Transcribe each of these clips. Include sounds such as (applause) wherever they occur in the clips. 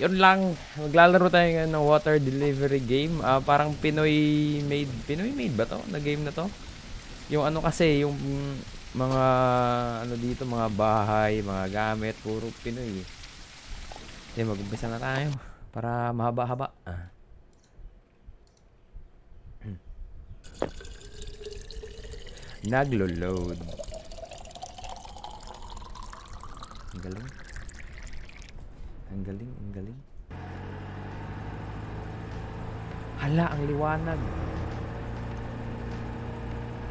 Yun lang. Maglalaro tayo ngayon ng water delivery game. Ah, parang Pinoy made. Pinoy made ba to? Na game na to? Yung ano kasi, yung mga ano dito, mga bahay, mga gamit, puro Pinoy. Okay, mag-umpisa na tayo. Para mahaba-haba. Ah. Naglo-load. Galing. Ang galing, ang galing. Hala, ang liwanag.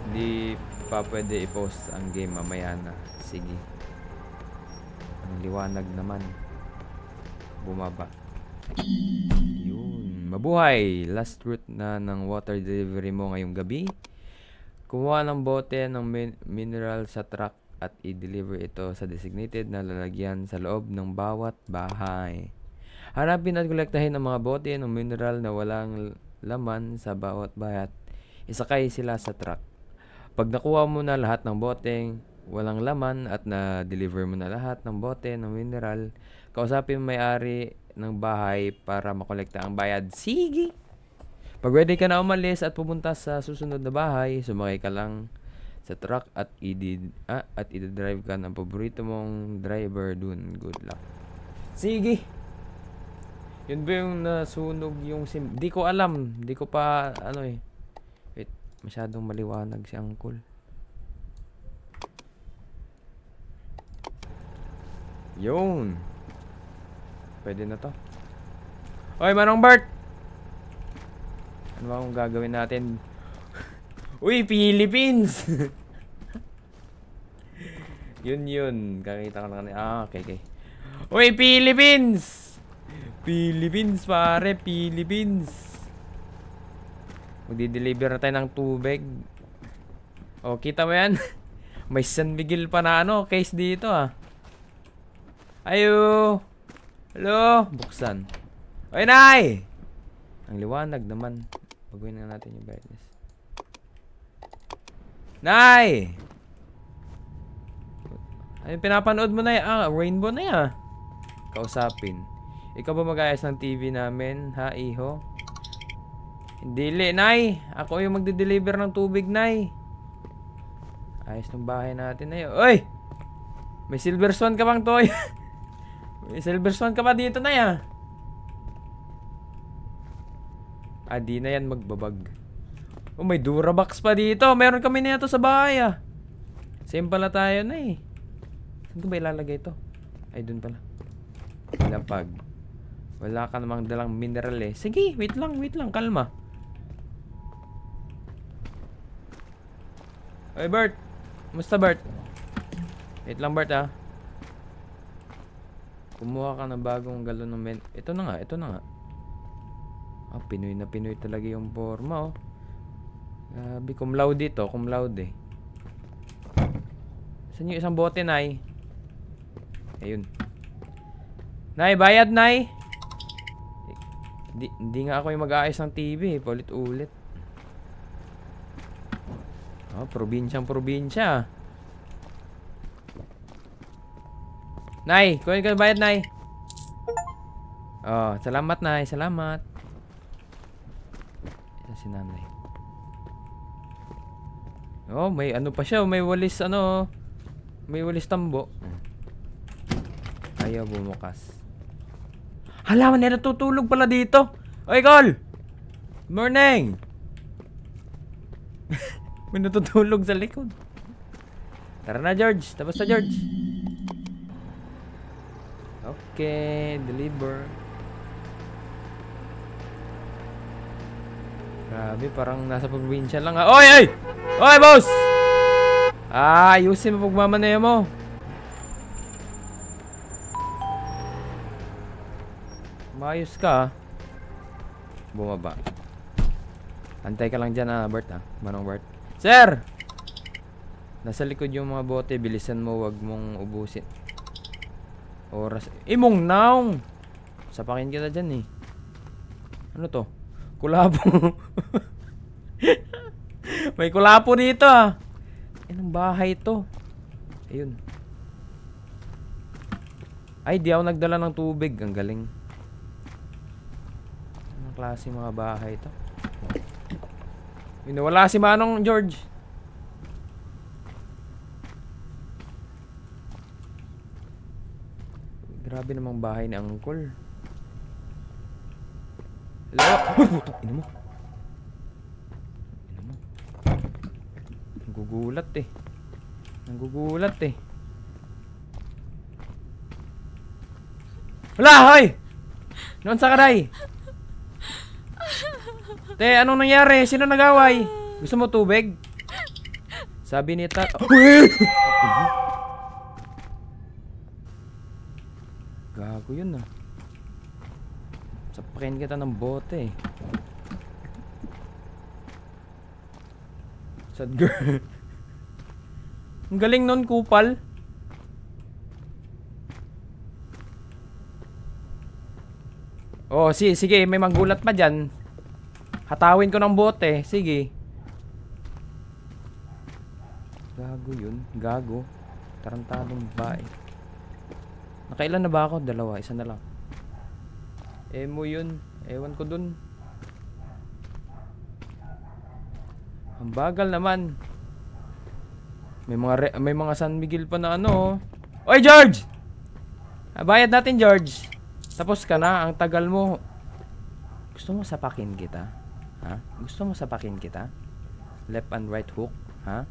Hindi pa pwede i-post ang game mamaya na. Sige. Ang liwanag naman. Bumaba. Yun. Mabuhay! Last route na ng water delivery mo ngayong gabi. Kumuha ng bote ng min- mineral sa truck at i-deliver ito sa designated na lalagyan sa loob ng bawat bahay. Hanapin at kolektahin ang mga bote ng mineral na walang laman sa bawat bahay at isakay sila sa truck. Pag nakuha mo na lahat ng boteng walang laman at na-deliver mo na lahat ng bote ng mineral, kausapin may-ari ng bahay para makolekta ang bayad. Sige! Pag ready ka na umalis at pumunta sa susunod na bahay, sumakay ka lang sa truck at i ah, at i-drive ka ng paborito mong driver dun. Good luck. Sige. Yun ba yung nasunog yung sim... Di ko alam. Di ko pa ano eh. Wait. Masyadong maliwanag si Uncle. Yun. Pwede na to. Oy, Manong Bert! Ano ba kung gagawin natin? (laughs) Uy, Philippines! (laughs) yun yun. Kakita ko na kanina. Ah, okay, okay. Uy, Philippines! Philippines, pare. Philippines. Magdi-deliver na tayo ng tubig. O, kita mo yan? (laughs) May San Miguel pa na ano, case dito ah. Ayo! Hello? Buksan. Oy, Nay! Ang liwanag naman. Baguhin na natin yung brightness. Nay! Ano pinapanood mo na Ah, rainbow na yan. Kausapin. Ikaw ba mag-ayos ng TV namin, ha, iho? Hindi, li, Nay. Ako yung magde-deliver ng tubig, Nay. Ayos ng bahay natin na yun. Oy! May silver swan ka bang toy? (laughs) May silver swan ka ba dito, Nay, ah? Ah, di na yan magbabag. Oh, may Durabox pa dito. Meron kami na ito sa bahay, ah. Same pala tayo na, eh. Saan ko ba ilalagay ito? Ay, dun pala. Lapag. Wala ka namang dalang mineral, eh. Sige, wait lang, wait lang. Kalma. Oy, Bert. Musta, Bert? Wait lang, Bert, ah. Kumuha ka ng bagong galon ng men... Ito na nga, ito na nga. Ah, Pinoy na Pinoy talaga yung forma, oh. Grabe, cum laude ito, cum laude. Saan yung isang bote, Nay? Ayun. Nay, bayad, Nay! Hindi nga ako yung mag-aayos ng TV, eh. Paulit-ulit. Oh, probinsyang probinsya. Nay, kunin ka bayad, Nay. Oh, salamat, Nay. Salamat. Yan si nanay. Oh, may ano pa siya. May walis, ano. May walis tambo. Ayaw bumukas. Hala, man, natutulog pala dito. Oy, Col! Morning! (laughs) may natutulog sa likod. Tara na, George. Tapos na, George. Okay, deliver. Grabe, parang nasa probinsya lang ha. Oy, oy! Oy, boss! Ah, ayusin mo pagmamanaya mo. Maayos ka ah. Bumaba. Antay ka lang dyan ah, Bert ah. Manong Bert. Sir! Nasa likod yung mga bote. Bilisan mo, wag mong ubusin. Oras. Imong naong! Sapakin kita dyan eh. Ano to? Kulapo. (laughs) May kulapo dito ah. Anong bahay to? Ayun. Ay, di ako nagdala ng tubig. Ang galing. Klase mga bahay to? Uy, nawala si Manong George. Grabe namang bahay ni Uncle. Hello? Uy, putang ina mo. Ina mo. Nagugulat eh. Nagugulat eh. Wala, hoy! Noon sa karay. Te, anong nangyari? Sino nagaway? Gusto mo tubig? Sabi ni Tat... (gasps) Gago yun ah. Sapakin kita ng bote eh. Sad girl. (laughs) Ang galing nun, kupal. Oh, si sige, may magulat pa diyan. Hatawin ko ng bote, sige. Gago 'yun, gago. Tarantadong bae. Nakailan na ba ako? Dalawa, isa na lang. Emo 'yun. Ewan ko dun. Ang bagal naman. May mga re- may mga San Miguel pa na ano. oh. Oy, George! Ah, Bayad natin, George. Tapos ka na, ang tagal mo. Gusto mo sapakin kita? Ha? Gusto mo sapakin kita? Left and right hook? Ha?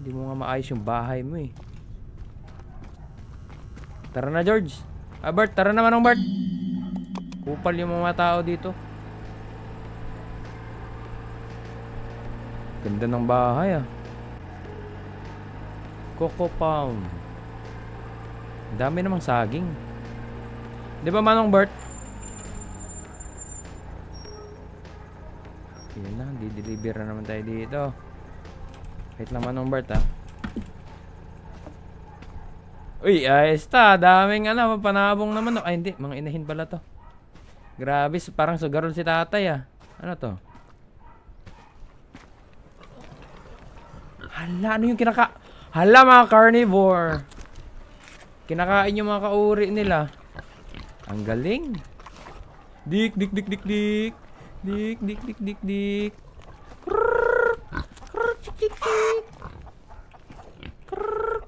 Hindi mo nga maayos yung bahay mo eh. Tara na, George. Ah, Bert, tara naman ng Bert. Kupal yung mga tao dito. Ganda ng bahay ah. Coco Palm. Dami namang saging. Di ba Manong Bert? Yun na, di-deliver na naman tayo dito. Wait lang Manong Bert ah. Uy, ayos ta. Daming ano, panabong naman. Ay, hindi. Mga inahin pala to. Grabe, parang sugarol si tatay ah. Ano to? Hala, ano yung kinaka... Hala mga carnivore. Kinakain yung mga kauri nila. Ang galing. Dik, dik, dik, dik, dik. Dik, dik, dik, dik, dik. Krrrr, tik, tik, tik. Krrrr.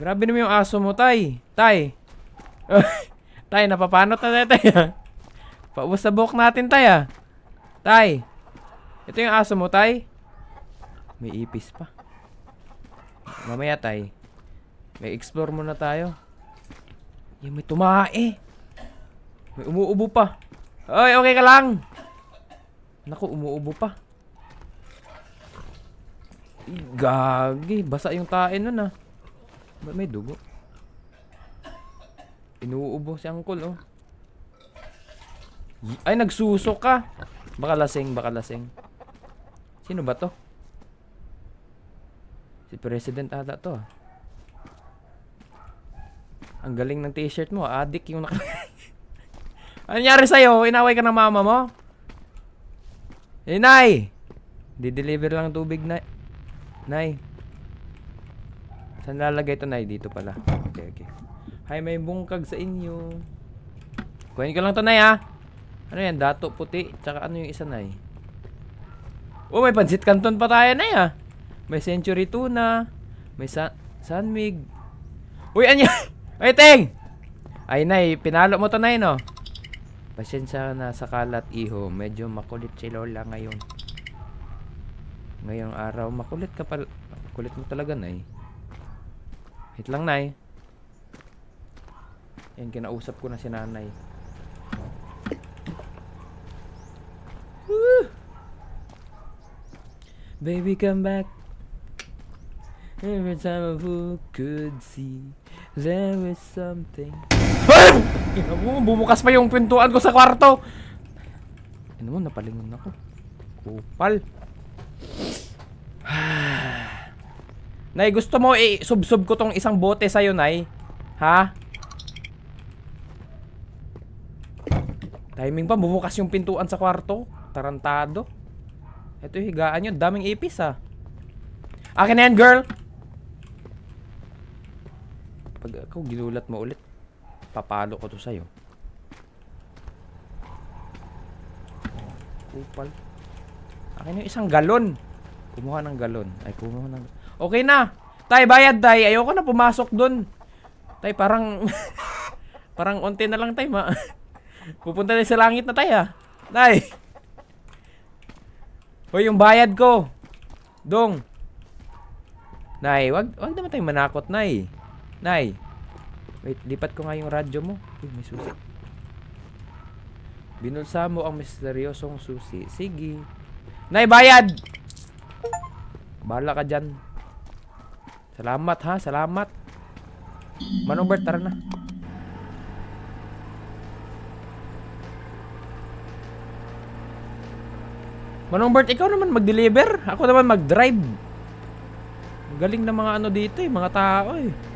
Grabe naman yung aso mo, tay. Tay. (laughs) tay, napapanot na tayo, tay. ah. Paubos sa buhok natin, tay, ah. Tay. Ito yung aso mo, tay. May ipis pa. Mamaya, tay. May explore muna tayo. Yung may tumae. May umuubo pa. Oy, okay ka lang. Naku, umuubo pa. Ih, Gagi, basa yung tae nun ah. Ba't may dugo? Inuubo si Uncle oh. Ay, nagsusok ka. Baka lasing, baka lasing. Sino ba to? Si President ata to ah. Ang galing ng t-shirt mo. Adik yung naka... (laughs) nangyari sa'yo? Inaway ka ng mama mo? Eh, Nay! Di-deliver lang ng tubig, Nay. Nay. Saan lalagay ito, Nay? Dito pala. Okay, okay. Hay, may bungkag sa inyo. Kuhain ko lang to, Nay, ha? Ano yan? Dato, puti. Tsaka ano yung isa, Nay? Oh, may pansit canton pa tayo, Nay, ha? May century tuna. May sa sunmig. Uy, anya! Ay, (laughs) Teng! Ay, Nay, pinalo mo to, Nay, no? Pasensya na sa kalat, iho. Medyo makulit si Lola ngayon. Ngayong araw, makulit ka pala. Kulit mo talaga, Nay. Hit lang, Nay. Yan, kinausap ko na si Nanay. Woo! Baby, come back. Every time who could see there was something. Ina mo, bumukas pa yung pintuan ko sa kwarto. Ano mo, napalingon ako. Kupal. (sighs) Nay, gusto mo i-sub-sub ko tong isang bote sa'yo, Nay? Ha? Timing pa, bumukas yung pintuan sa kwarto. Tarantado. Ito yung higaan nyo. Daming ipis, ah. Akin na yan, girl! Pag ako ginulat mo ulit, papalo ko to sa'yo. Kupal. Akin yung isang galon. Kumuha ng galon. Ay kumuha ng okay na! Tay bayad tay. Ayoko na pumasok dun. Tay parang (laughs) parang onte na lang tay ma. (laughs) Pupunta na sa langit na tay ha? Tay! Hoy yung bayad ko. Dong. Nay, wag wag naman tayong manakot, Nay. Nay. Wait, lipat ko nga yung radyo mo. Uy, may susi. Binulsa mo ang misteryosong susi. Sige. Nay, bayad! Bahala ka dyan. Salamat ha, salamat. Manong Bert, tara na. Manong Bert, ikaw naman mag-deliver. Ako naman mag-drive. Galing ng mga ano dito eh, mga tao eh.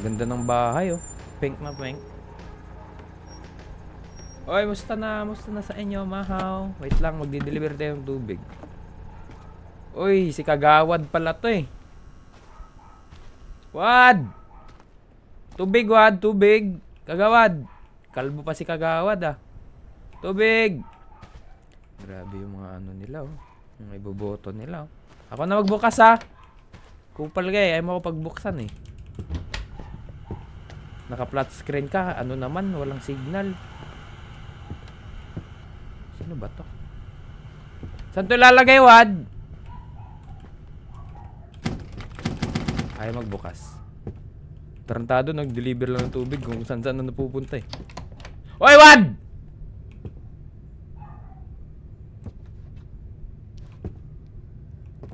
Ganda ng bahay oh. Pink na pink. Oy, musta na? Musta na sa inyo, mahaw? Wait lang, magdi-deliver tayo ng tubig. Uy, si Kagawad pala to eh. Wad! Tubig, Wad, tubig. Kagawad. Kalbo pa si Kagawad ah. Tubig! Grabe yung mga ano nila oh. Yung iboboto nila oh. Ako na magbukas ha. Kupal ka eh. Ayaw mo ako pagbuksan eh. Naka-flat screen ka. Ano naman? Walang signal. Sino ba to? Saan to ilalagay, Wad? Ayaw magbukas. Tarantado, nag-deliver lang ng tubig kung saan saan na napupunta eh. Oy, Wad!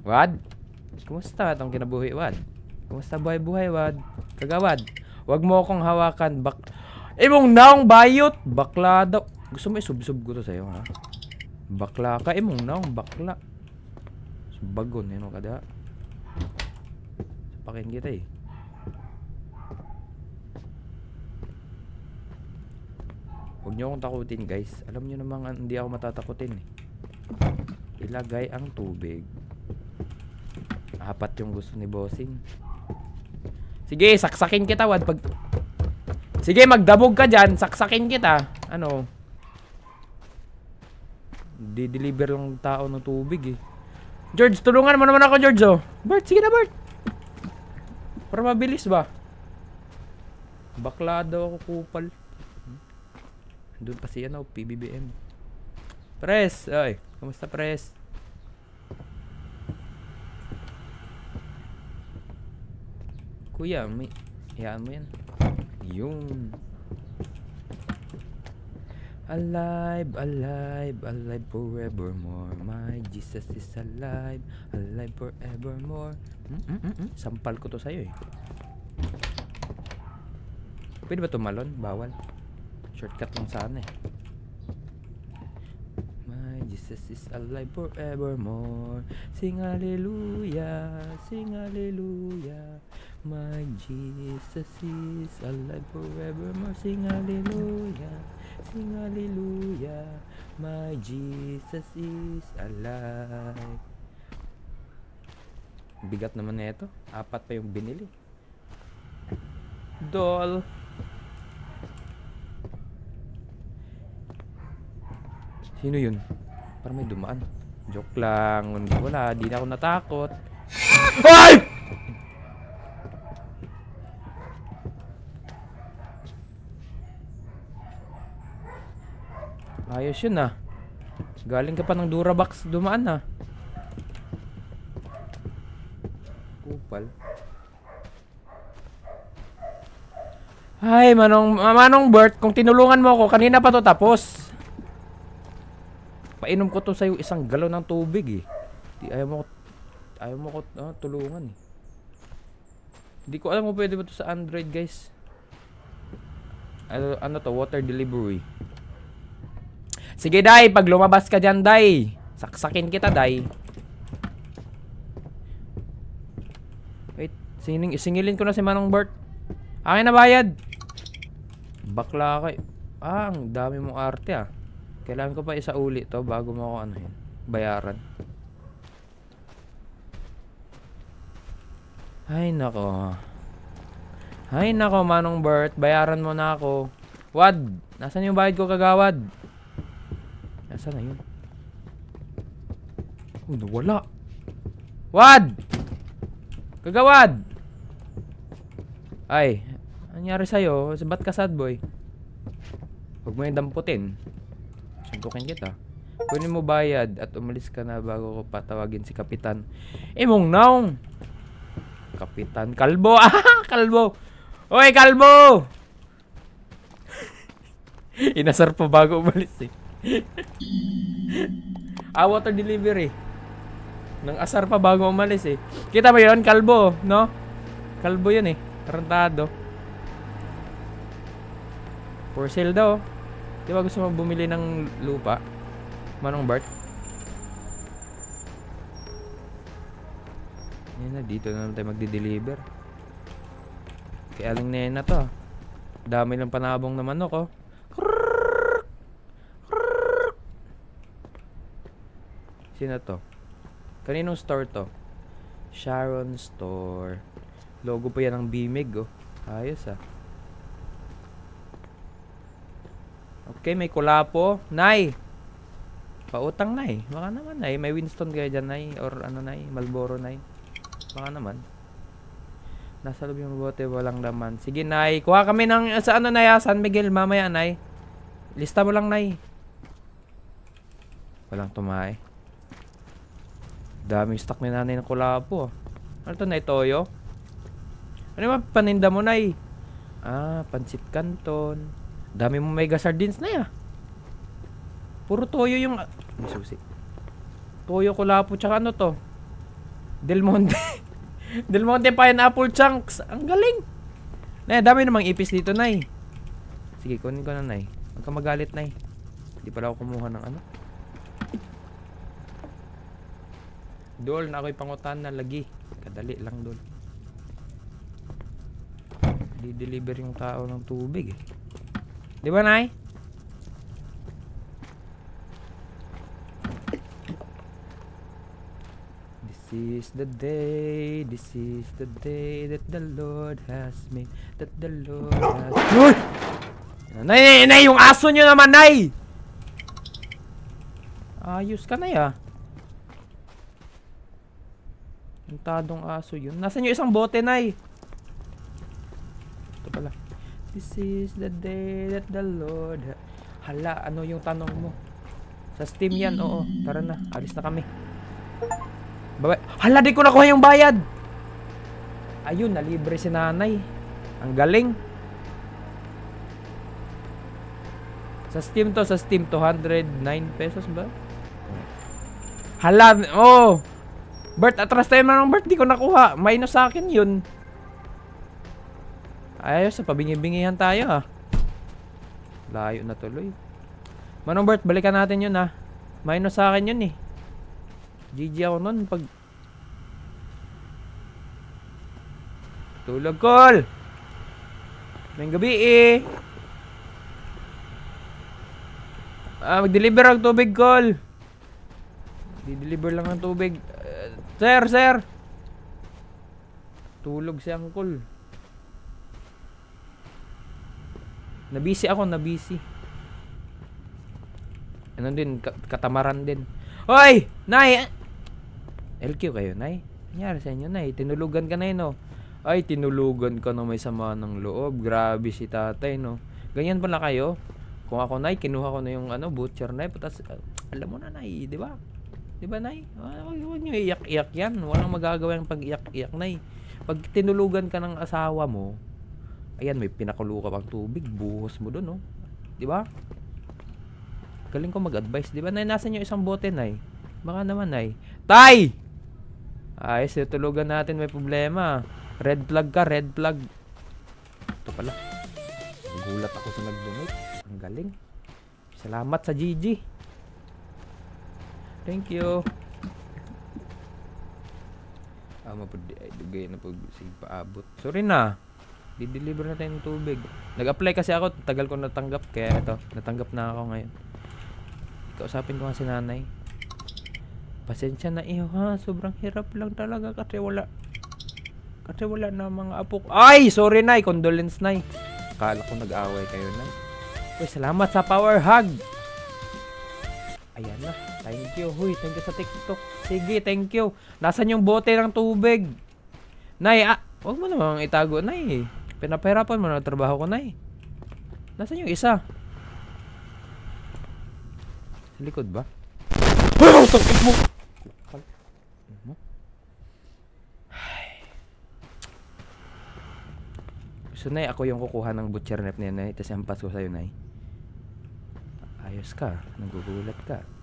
Wad? Kumusta itong kinabuhi, Wad? Kumusta buhay-buhay, Wad? Kagawad, wag mo akong hawakan. Bak Imong naong bayot! Bakla daw. Gusto mo isub-sub ko to sa'yo, ha? Bakla ka. Imong naong bakla. Bagon, yun ka da. Sapakin kita eh. Huwag niyo akong takutin, guys. Alam niyo naman hindi ako matatakutin eh. Ilagay ang tubig. Apat yung gusto ni bossing. Sige, saksakin kita, wad. Pag... Sige, magdabog ka dyan. Saksakin kita. Ano? Di-deliver lang tao ng tubig eh. George, tulungan mo naman ako, George, oh. Bert, sige na, Bert. Para mabilis ba? Bakla daw ako kupal. Doon pa si ano, PBBM. Pres, ay. Kamusta, Pres? Kuya, may... Hayaan mo yan. Yun. Alive, alive, alive forevermore. My Jesus is alive, alive forevermore. Mm -mm -mm -mm. Sampal ko to sa'yo eh. Pwede ba tumalon? Bawal. Shortcut lang sana eh. My Jesus is alive forevermore. Sing hallelujah, sing hallelujah. My Jesus is alive forevermore. Sing hallelujah, sing hallelujah. My Jesus is alive. Bigat naman na ito. Apat pa yung binili. Doll. Sino yun? Parang may dumaan. Joke lang. Wala, di na ako natakot. Ay! Ayos yun ah. Galing ka pa ng Durabox dumaan ah. Kupal. Ay, manong, manong Bert, kung tinulungan mo ako, kanina pa to tapos. Painom ko to sa'yo isang galon ng tubig eh. Di, ayaw mo ko, ayaw mo ko ah, tulungan eh. Hindi ko alam kung pwede ba to sa Android guys. Ano, ano to, water delivery. Sige, Day. Pag lumabas ka dyan, Day. Saksakin kita, Day. Wait. Sining, singilin ko na si Manong Bert. Akin na bayad. Bakla ka. Ah, ang dami mong arte ah. Kailangan ko pa isa uli to bago mo ako yun. Bayaran. Ay, nako. Ay, nako, Manong Bert. Bayaran mo na ako. Wad, nasan yung bayad ko kagawad? Nasaan na yun? Oh, nawala. Wad! Kagawad! Ay, nangyari sa'yo? Ba't ka sad boy? Huwag mo yung damputin. Suntukin kita. Kunin mo bayad at umalis ka na bago ko patawagin si Kapitan. Imong naong! Kapitan Kalbo! (laughs) Ah! Kalbo! Oy, Kalbo! (laughs) Inasar pa bago umalis eh. Ah, water delivery. Nang asar pa bago umalis eh. Kita mo yun, Kalbo, no? Kalbo yun eh. Tarantado. For sale daw. Di ba gusto mo bumili ng lupa? Manong Bart? Yan na, dito na naman tayo magdi-deliver. Kaya aling nena to. Dami ng panabong na manok oh. Sino to? Kaninong store to? Sharon Store. Logo pa yan ng Bimig oh. Ayos ah. Okay, may kulapo. Nay! Pautang nay. Baka naman nay. May Winston kaya dyan nay. Or ano nay. Malboro nay. Baka naman. Nasa loob yung bote. Walang laman. Sige nay. Kuha kami ng sa ano nay ah, San Miguel. Mamaya nay. Lista mo lang nay. Walang tumae. Daming stock ni nanay ng kulapo. ah. Ano to nay? Toyo? Ano ba paninda mo nay? Ah, pansit canton. Dami mo mega sardines na ya. Puro toyo yung... May susi. Toyo kulapo tsaka ano to? Del Monte. (laughs) Del Monte pineapple chunks. Ang galing. Nay, dami namang ipis dito, Nay. Sige, kunin ko na, Nay. Huwag ka magalit, Nay. Hindi pala ako kumuha ng ano. Dol, na ako'y pangutan na lagi. Kadali lang, Dol. Di-deliver yung tao ng tubig, eh. Di ba, Nay? This is the day, this is the day that the Lord has made, that the Lord has... Uy! Nay, nay, nay, yung aso nyo naman, nay! Ayos ka na ya. Yung tadong aso yun. Nasaan yung isang bote, nay? Ito pala. This is the day that the Lord... ha- Hala, ano yung tanong mo? Sa Steam yan, oo. Tara na, alis na kami. Bye Hala, di ko nakuha yung bayad! Ayun, nalibre si nanay. Ang galing. Sa Steam to, sa Steam, 209 pesos ba? Hala, oh! Bert, atras tayo na ng Bert, di ko nakuha. Minus sa akin yun. Ayos, pabingi-bingihan tayo ah. Layo na tuloy. Manong Bert, balikan natin yun ah. Minus sa akin yun eh. GG ako nun pag... Tulog, call! May gabi eh. Ah, mag-deliver ang tubig, call. Di-deliver lang ng tubig. Uh, sir, sir! Tulog si Uncle. Nabisi ako, nabisi. Ano din, ka- katamaran din. Hoy! Nay! LQ kayo, Nay? Nangyari sa inyo, Nay? Tinulugan ka na yun, no? Ay, tinulugan ka na may sama ng loob. Grabe si tatay, no? Ganyan pala kayo. Kung ako, Nay, kinuha ko na yung ano, butcher knife. Tapos, alam mo na, Nay, di ba? Di ba, Nay? Ah, Huwag huwag nyo iyak-iyak yan. Walang magagawa yung pag-iyak-iyak, Nay. Pag tinulugan ka ng asawa mo, ayan, may pinakulo ka pang tubig. Buhos mo doon, no? Di ba? Galing ko mag-advise, di ba? Nay, nasa yung isang bote, Nay? Baka naman, Nay. Tay! Ayos, tutulugan natin. May problema. Red flag ka, red flag. Ito pala. Nagulat ako sa nag-donate. Ang galing. Salamat sa GG. Thank you. Ah, mapudi ay dugay na pag sig paabot. Sorry na. Di-deliver na tayo ng tubig. Nag-apply kasi ako, tagal ko natanggap kaya ito, natanggap na ako ngayon. Kausapin ko nga si nanay. Pasensya na iyo ha, sobrang hirap lang talaga kasi wala kasi wala na mga apo. Ay, sorry nay, condolence nay. Akala ko nag-away kayo nay. Uy, salamat sa power hug. Ayan na. Thank you. Huy, thank you sa TikTok. Sige, thank you. Nasaan yung bote ng tubig? Nay, ah, huwag mo namang itago, Nay. Pinapahirapan mo na ang trabaho ko, Nay. Nasaan yung isa? Sa likod ba? Ay, ang sakit mo! So, Nay, ako yung kukuha ng butcher knife niya, Nay. Tapos ampas ko sa'yo, Nay. Ayos ka. Nagugulat ka.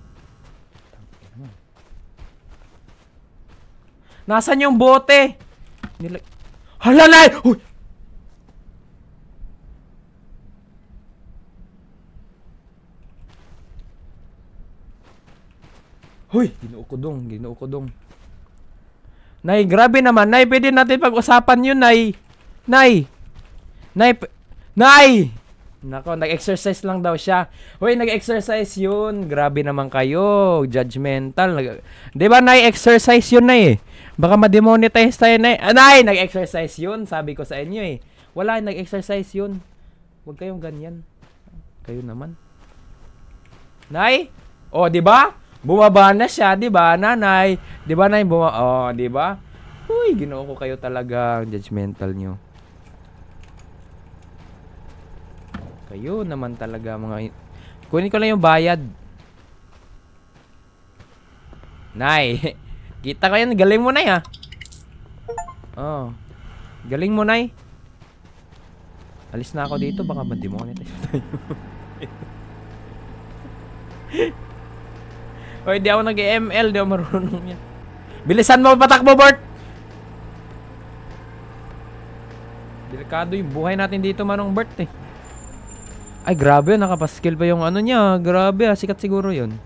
Nasaan yung bote? Nila... Hala, Nay! Uy! Hoy, ginoo ko dong, ginoo ko dong. Nay, grabe naman. Nay, pwede natin pag-usapan yun, Nay. Nay. Nay, Nay! Nako, nag-exercise lang daw siya. Hoy, nag-exercise yun. Grabe naman kayo. Judgmental. Nag- Di ba, Nay, exercise yun, Nay? Baka ma-demonetize tayo, Nay. Ah, Nay, nag-exercise yun. Sabi ko sa inyo, eh. Wala, nag-exercise yun. Huwag kayong ganyan. Kayo naman. Nay? Oh, di ba? Bumaba na siya, di ba, nanay? Di ba, nay? Buma oh, di ba? Uy, ginoo ko kayo talaga. Judgmental nyo. Kayo naman talaga mga... in- Kunin ko lang yung bayad. Nay, (laughs) kita ko yan. Galing mo, nay, ha? Oh. Galing mo, nay. Alis na ako dito. Baka ma-demonetize (laughs) tayo. Hoy, di ako nag-ML. Di ako marunong yan. Bilisan mo, patakbo, Bert! Delikado yung buhay natin dito, Manong Bert, eh. Ay, grabe. Nakapaskill pa yung ano niya. Grabe, ah. Sikat siguro yun.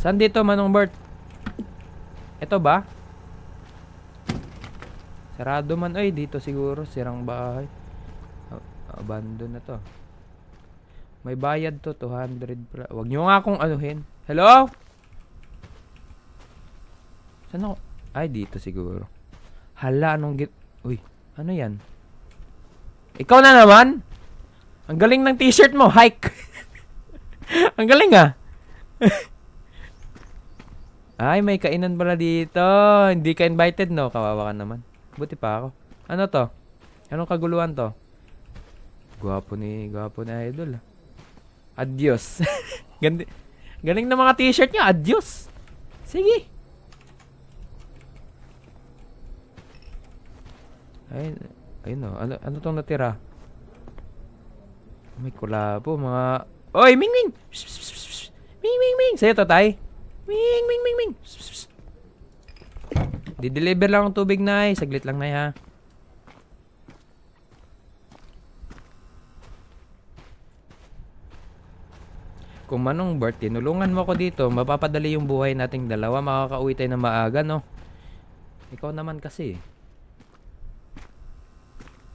Saan dito, Manong Bert? Ito ba? Sarado man. Ay, dito siguro. Sirang bahay. Abandon na to. May bayad to, 200 pra. Wag nyo nga akong anuhin. Hello? Saan ako? Ay, dito siguro. Hala, anong git... Uy, ano yan? Ikaw na naman? Ang galing ng t-shirt mo, hike. (laughs) Ang galing ah. (laughs) Ay, may kainan pala dito. Hindi ka invited, no? Kawawa ka naman. Buti pa ako. Ano to? Anong kaguluhan to? Gwapo ni, gwapo ni idol. ah. Adios. (laughs) Gandi, galing ng mga t-shirt niya. Adios. Sige. Ay, ayun o. Ano, ano tong natira? May kulabo, mga... Oy, Ming Ming! Ming Ming Ming! Sa'yo to, tay. Ming Ming Ming Ming! Psst, psst. Di-deliver lang ang tubig, nay. Saglit lang, nay, ha. Kung manong Bert, tinulungan mo ko dito, mapapadali yung buhay nating dalawa, makakauwi tayo na maaga, no? Ikaw naman kasi.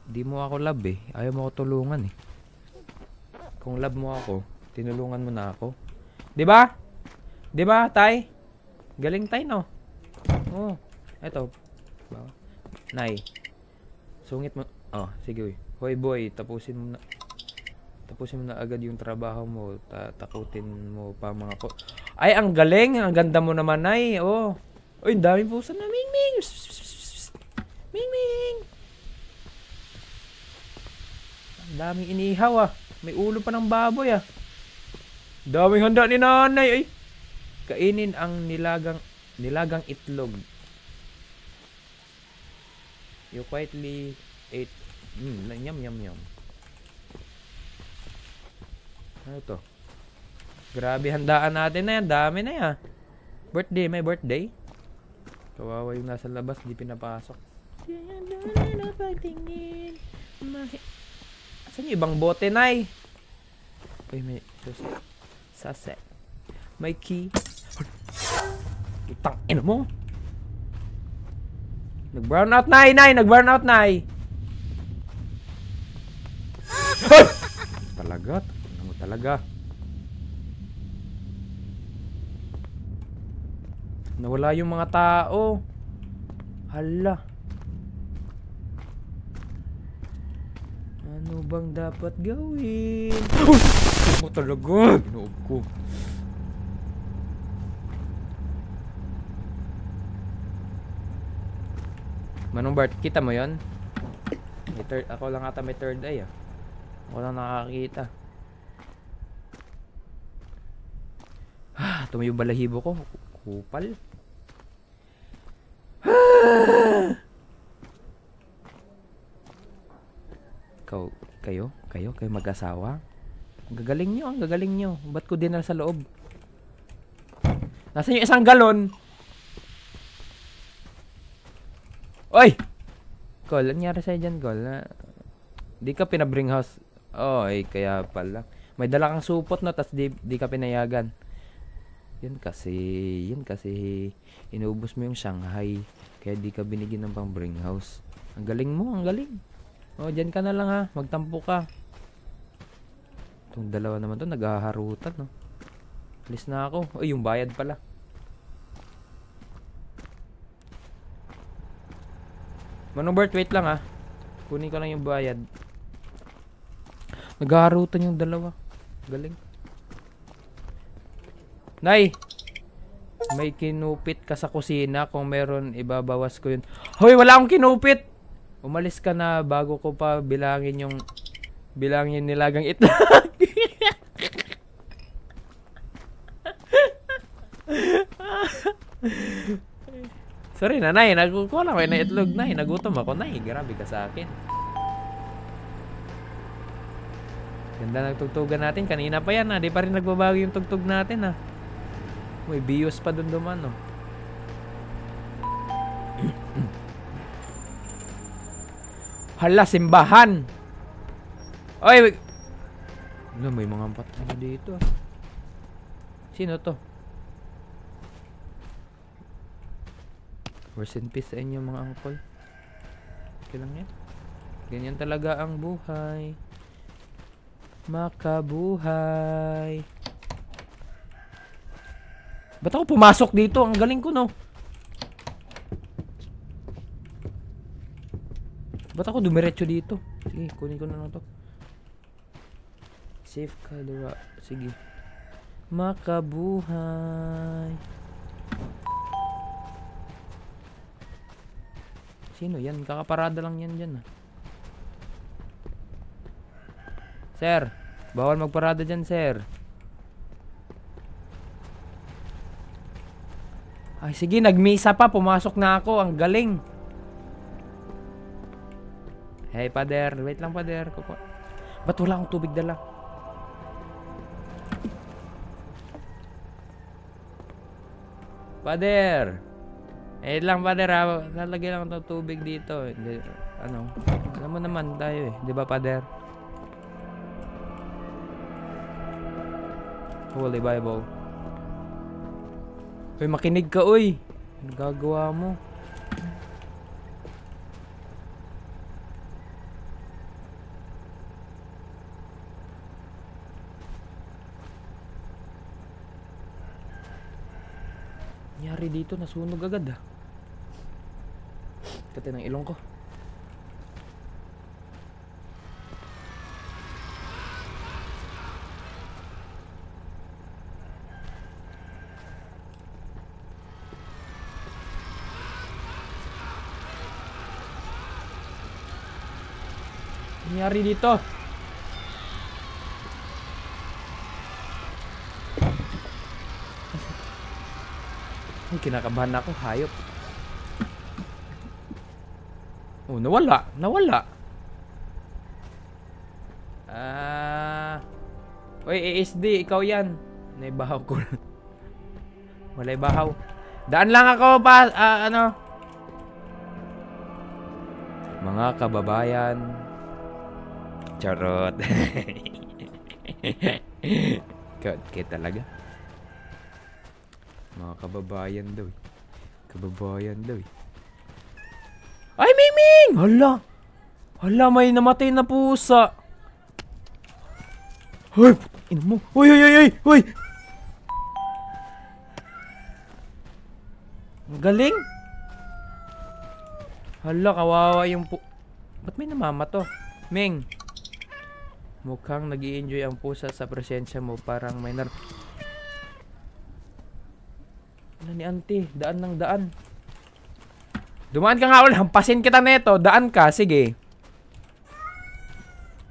Di mo ako love eh. Ayaw mo ako tulungan eh. Kung love mo ako, tinulungan mo na ako. 'Di ba? 'Di ba, Tay? Galing tay no. Oh, eto. Nay. Sungit mo. Oh, sige. uy. Hoy boy, tapusin mo na. Tapusin mo na agad yung trabaho mo. Ta takutin mo pa mga ko. Ay, ang galing. Ang ganda mo naman, Nay. Oh. Uy, ang daming pusa na. Ming, ming. Ming, ming. Daming inihaw ah. May ulo pa ng baboy ah. Daming handa ni nanay ay. Kainin ang nilagang nilagang itlog. You quietly ate. Mm, yum yum yum. Ano to? Grabe handaan natin na yan. Dami na yan. Birthday, may birthday. Kawawa yung nasa labas, di pinapasok. Asan yung ibang bote, Nay? Uy, may. Sase. May key. Utang ina mo. Nag-brown out, Nay, Nay! Nag-brown out, Nay! Talaga. Ano mo talaga? Nawala yung mga tao. Hala. Ano bang dapat gawin? Uy! Ano talaga? Ginoob ko. Manong Bart, kita mo yon? Third, ako lang ata may third eye ah. Ako lang nakakita. Ah, tumayo balahibo ko. Kupal. Ikaw, kayo? Kayo? Kayo mag-asawa? Gagaling nyo, ang gagaling nyo. Ba't ko dinala sa loob? Nasaan yung isang galon? Oy! Ano nangyari sa'yo dyan, Col? Na, di ka pinabring house. Ay, kaya pala. May dala kang supot, no? Tapos di, di ka pinayagan. Yan kasi, yan kasi, inubos mo yung Shanghai. Kaya di ka binigyan ng pang bring house. Ang galing mo, ang galing. Oh, dyan ka na lang ha. Magtampo ka. Itong dalawa naman to, naghaharutan, no? Alis na ako. Uy, yung bayad pala. Manong wait lang ha. Kunin ko lang yung bayad. Naghaharutan yung dalawa. Galing. Nay! May kinupit ka sa kusina. Kung meron, ibabawas ko yun. Hoy, wala akong kinupit! Umalis ka na bago ko pa bilangin yung bilangin nilagang itlog. (laughs) Sorry na, Nay. Nagkukuha lang ako na itlog, Nay. Nagutom ako, Nay. Grabe ka sa akin. Ganda ng natin. Kanina pa yan, ha. Di pa rin nagbabago yung tugtog natin, ha. May bios pa dun duman, no. Hala, simbahan! Oy! Ano, may mga patay na dito, ah. Sino to? Rest in peace sa inyo mga uncle. Okay lang yan. Ganyan talaga ang buhay. Makabuhay. Ba't ako pumasok dito? Ang galing ko, no? Ba't ako dumiretso dito? Sige, kunin ko na lang to. Safe kaliwa. Sige. Makabuhay. Sino yan? Kakaparada lang yan dyan ah. Sir, bawal magparada dyan, sir. Ay, sige, nagmisa pa. Pumasok na ako. Ang galing. Hey, pader. Wait lang, pader. Kuku Ba't wala akong tubig dala? Pader. Eh lang pader ha. Lalagay lang ng tubig dito. Hindi, ano. Alam mo naman tayo eh. Di ba pader? Holy Bible. Uy, makinig ka uy. Ano gagawa mo? Nangyari dito, nasunog agad ah. Kati ng ilong ko. Nangyari dito. Kinakabahan ako, hayop. Oh, nawala. Nawala. Ah. Oy, ASD, ikaw 'yan. Naibahaw ko. (laughs) Wala ibahaw. Daan lang ako pa ah, ano. Mga kababayan. Charot. (laughs) Kaya talaga. Kababayan daw. eh. Kababayan daw. eh. Ay, Miming! Hala! Hala, may namatay na pusa. Hoy! Ina mo. Hoy, hoy, hoy, hoy! Hoy! Galing! Hala, kawawa yung pu... Ba't may namamato? Ming! Mukhang nag enjoy ang pusa sa presensya mo. Parang may nar... Ano ni auntie? Daan ng daan. Dumaan ka nga ulit. Hampasin kita neto. Daan ka. Sige.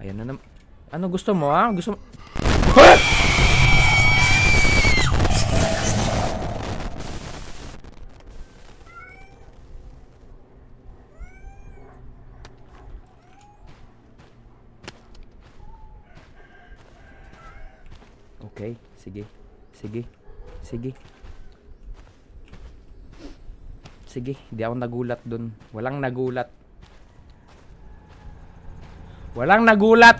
Ayan na naman. Ano gusto mo ha? Gusto mo... Okay, sige. Sige. Sige. Sige, hindi ako nagulat dun. Walang nagulat. Walang nagulat!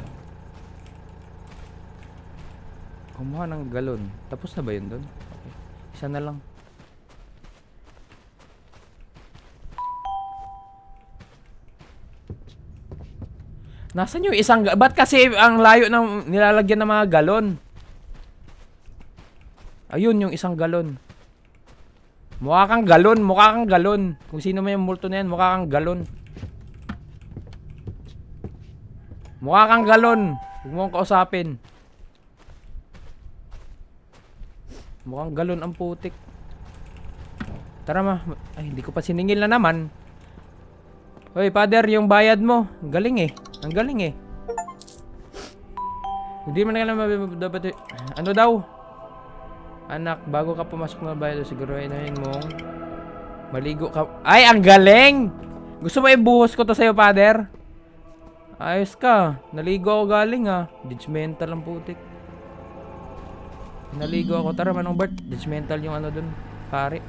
Kumuha ng galon. Tapos na ba yun dun? Okay. Isa na lang. Nasaan yung isang... ga- Ba't kasi ang layo ng nilalagyan ng mga galon? Ayun, yung isang galon. Mukha kang galon, mukha kang galon. Kung sino may yung multo na yan, mukha kang galon. Mukha kang galon. Huwag mo akong kausapin. Mukhang galon ang putik. Tara ma. Ay, hindi ko pa siningil na naman. Hoy, father, yung bayad mo. Ang galing eh. Ang galing eh. Hindi man na alam dapat ano daw? Anak, bago ka pumasok na siguro ay nahin mong maligo ka. Ay, ang galing! Gusto mo ibuhos ko to sa'yo, father? Ayos ka. Naligo ako galing ah. Judgmental ang putik. Naligo ako. Tara, manong Bert. Judgmental yung ano dun. Pare.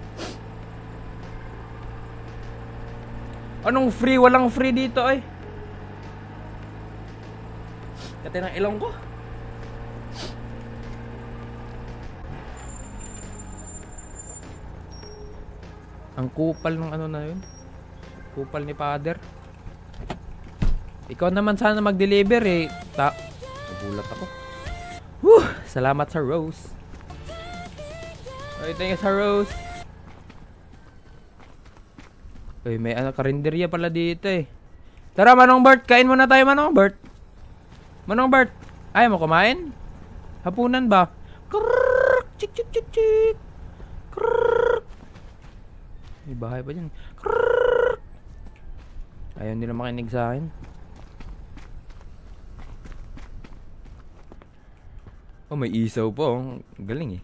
Anong free? Walang free dito ay. Kati ng ilong ko. Ang kupal ng ano na yun. Kupal ni father. Ikaw naman sana mag-deliver eh. Ta Nagulat ako. Whew! Salamat sa Rose. Ay, thank you sa Rose. Uy, may ano, karinderya pala dito eh. Tara, Manong Bert. Kain muna tayo, Manong Bert. Manong Bert. Ayaw mo kumain? Hapunan ba? Krrrr! Chik, chik, chik, chik. Krrrr! May bahay pa dyan. Ayaw nila makinig sa akin. Oh, may isaw po. Galing eh.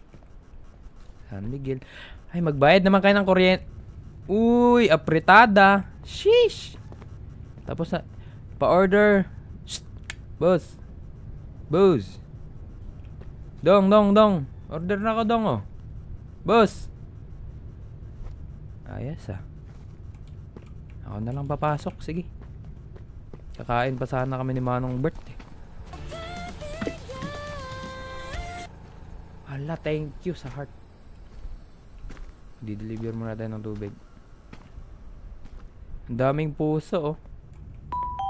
San Miguel. Ay, magbayad naman kayo ng kuryente. Uy, apretada. Sheesh. Tapos na, pa-order. Boss. Boss. Dong, dong, dong. Order na ako, dong, oh. Boss. Ayos, ah. Ako na lang papasok. Sige. Kakain pa sana kami ni Manong Bert, eh. Hala, thank you sa heart. Di-deliver muna tayo ng tubig. Ang daming puso, oh.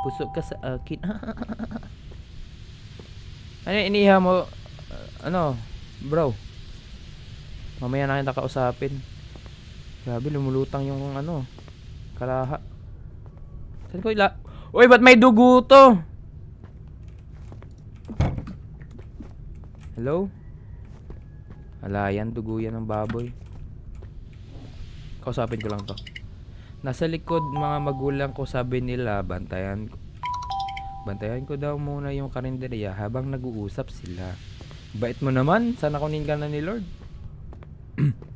Puso ka sa akin. (laughs) ano iniha mo? Uh, ano? Bro. Mamaya na kita kausapin. Grabe, lumulutang yung ano. Kalaha. Saan ko ila... Uy, ba't may dugo to? Hello? Ala, yan, dugo yan ng baboy. Kausapin ko lang to. Nasa likod mga magulang ko sabi nila, bantayan ko. Bantayan ko daw muna yung karinderya habang nag-uusap sila. Bait mo naman, sana kunin ka na ni Lord. (clears throat)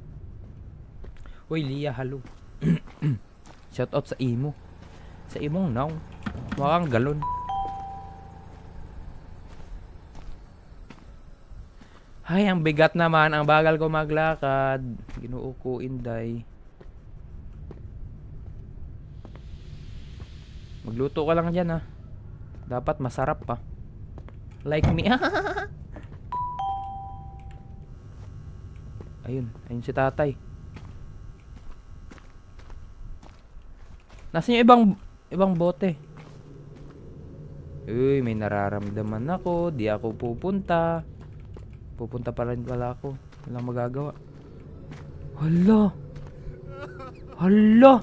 Uy, Lia, hello. (clears throat) Shout out sa imo. Sa imong now. Mukhang galon. Ay, ang bigat naman. Ang bagal ko maglakad. Ginoo ko, Inday. Magluto ka lang dyan, ha. Dapat masarap pa. Like me. (laughs) ayun. Ayun si tatay. Nasaan yung ibang, ibang bote? Uy, may nararamdaman ako. Di ako pupunta. Pupunta pa rin pala ako. Walang magagawa. Hala! Hala!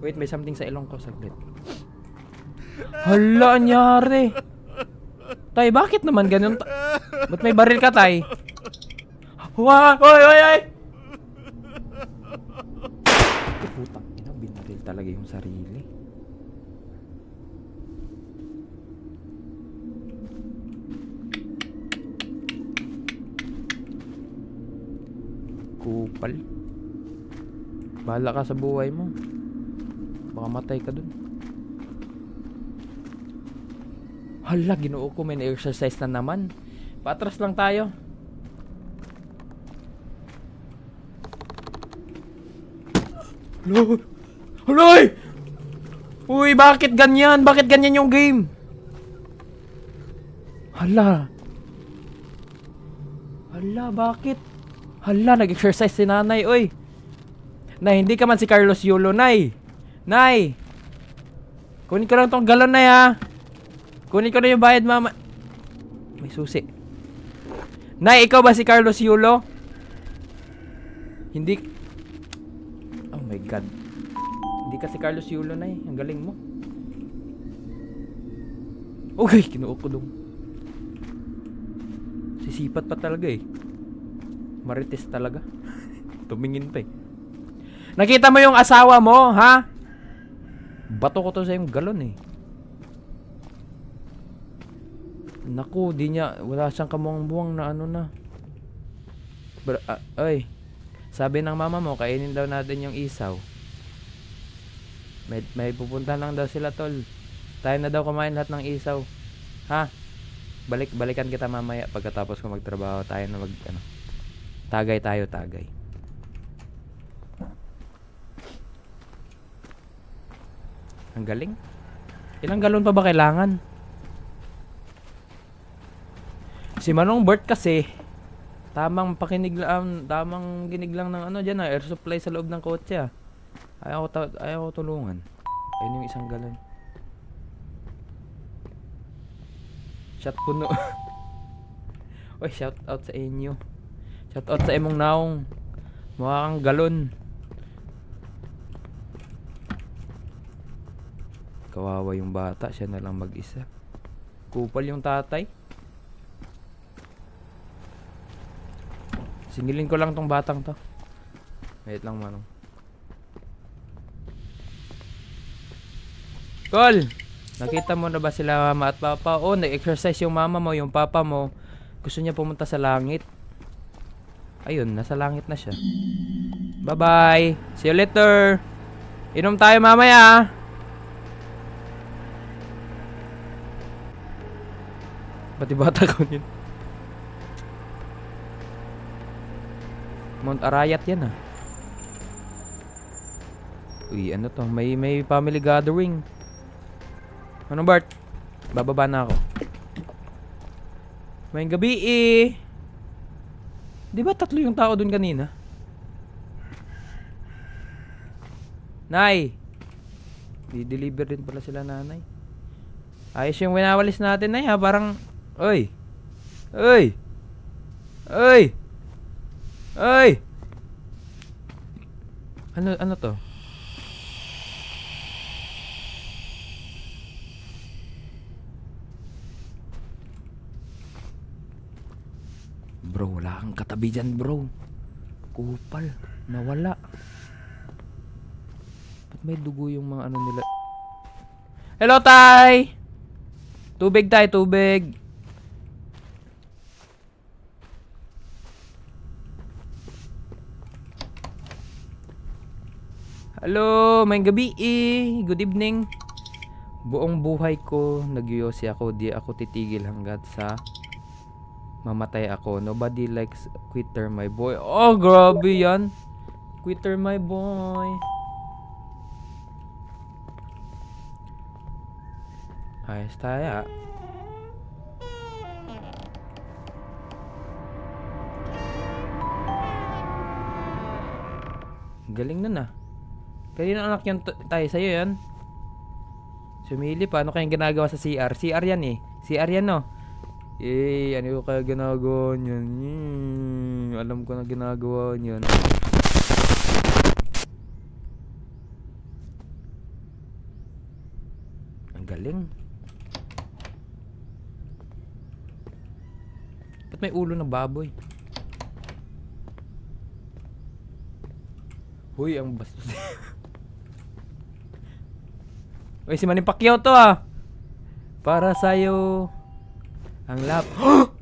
Wait, may something sa ilong ko. Saglit. Hala, anyari. Tay, bakit naman ganun? Ba't may baril ka, tay? Wa, oy, oy, oy! Ay, putang ina, binaril talaga yung sarili. Kupal. Bahala ka sa buhay mo. Baka matay ka dun. Hala, ginoo ko, may exercise na naman. Patras lang tayo. Hello? Haloy! Uy, bakit ganyan? Bakit ganyan yung game? Hala. Hala, bakit? Hala, nag-exercise si nanay, oy. Nay, hindi ka man si Carlos Yulo, nay. Nay! Kunin ko lang tong galon na ha. Kunin ko na yung bayad, mama. May susi. Nay, ikaw ba si Carlos Yulo? Hindi. Oh my God. Hindi ka si Carlos Yulo, Nay. Ang galing mo. Okay, kinuok ko dong. Sisipat pa talaga eh. Marites talaga. (laughs) Tumingin pa eh. Nakita mo yung asawa mo, ha? Bato ko to sa yung galon eh. Naku, di niya, wala siyang kamuang-buwang na ano na. Bra, ah, ay, sabi ng mama mo, kainin daw natin yung isaw. May, may pupunta lang daw sila tol. Tayo na daw kumain lahat ng isaw. Ha? Balik, balikan kita mamaya pagkatapos ko magtrabaho. Tayo na mag, ano. Tagay tayo, tagay. Ang galing. Ilang galon pa ba kailangan? Si Manong Bert kasi tamang pakinig lang, tamang ginig ng ano diyan, ah, air supply sa loob ng kotse. Ah. Ayaw ko ayaw ko tulungan. Ayun yung isang galon. Shot puno. (laughs) Oy, shout out sa inyo. Shout out sa imong naong. Mukha kang galon. Kawawa yung bata, siya na lang mag-isa. Kupal yung tatay. Singilin ko lang tong batang to. Wait lang manong. Col! Nakita mo na ba sila mama at papa? Oh, nag-exercise yung mama mo, yung papa mo. Gusto niya pumunta sa langit. Ayun, nasa langit na siya. Bye-bye! See you later! Inom tayo mamaya! Pati bata ko yun. Mount Arayat yan ah. Uy, ano to? May, may family gathering. Ano Bart? Bababa na ako. May gabi eh. Di ba tatlo yung tao dun kanina? Nay! Di-deliver din pala sila nanay. Ayos yung winawalis natin na ha. Parang, oy! Oy! Oy! Oy! Ano, ano to? Bro, wala kang katabi dyan, bro. Kupal. Nawala. Ba't may dugo yung mga ano nila? Hello, Tay! Tubig, Tay, tubig. Hello, may gabi eh. Good evening. Buong buhay ko, nagyoyosi ako. Di ako titigil hanggat sa mamatay ako. Nobody likes quitter my boy. Oh, grabe yan. Quitter my boy. Ayos tayo ah. Galing nun ah. Kanino anak yan tayo sa'yo yan? Sumili pa. Ano kayang ginagawa sa CR? CR yan eh. CR yan no. Eh, ano ko kaya ginagawa niyan? Hmm, alam ko na ginagawa niyan. Ang galing. Ba't may ulo ng baboy? Huy, ang bastos. (laughs) Uy, si Manny Pacquiao to ah. Para sa'yo. Ang lap. (gasps)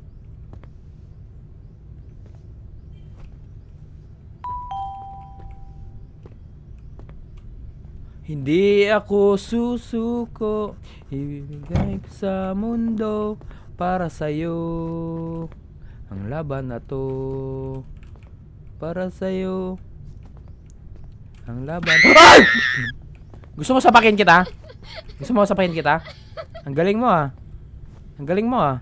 Hindi ako susuko Ibibigay ko sa mundo Para sa'yo Ang laban na to Para sa'yo Ang laban Ay! Gusto mo sapakin kita? Gusto mo sapakin kita? Ang galing mo ah Ang galing mo ah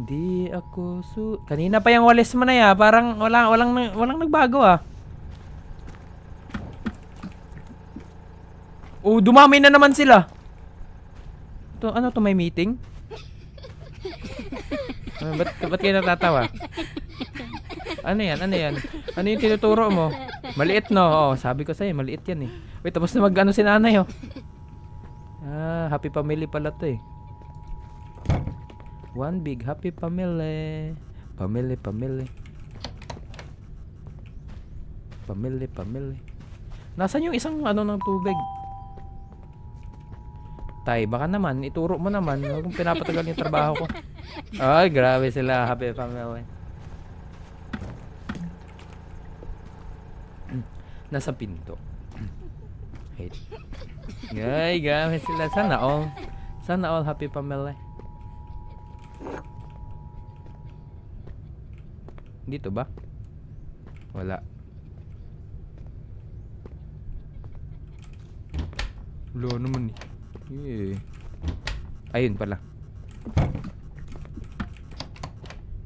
Hindi ako su... Kanina pa yung walis mo na ya Parang walang, walang, walang nagbago ah Oh, dumami na naman sila. To, ano to may meeting? Ano, ba't, ba't kayo natatawa? Ano yan? Ano yan? Ano yung tinuturo mo? Maliit no? Oo, sabi ko sa'yo, maliit yan eh. Wait, tapos na mag-ano si nanay oh. Ah, happy family pala to eh. One big happy family. Family, family. Family, family. Nasaan yung isang ano ng tubig? Tay, baka naman, ituro mo naman. Huwag pinapatagal yung trabaho ko. Ay, grabe sila. Happy family. Nasa pinto. Wait. Ay, grabe sila. Sana all. Sana all happy family. Dito ba? Wala. Wala naman eh. Yeah. Ayun pala.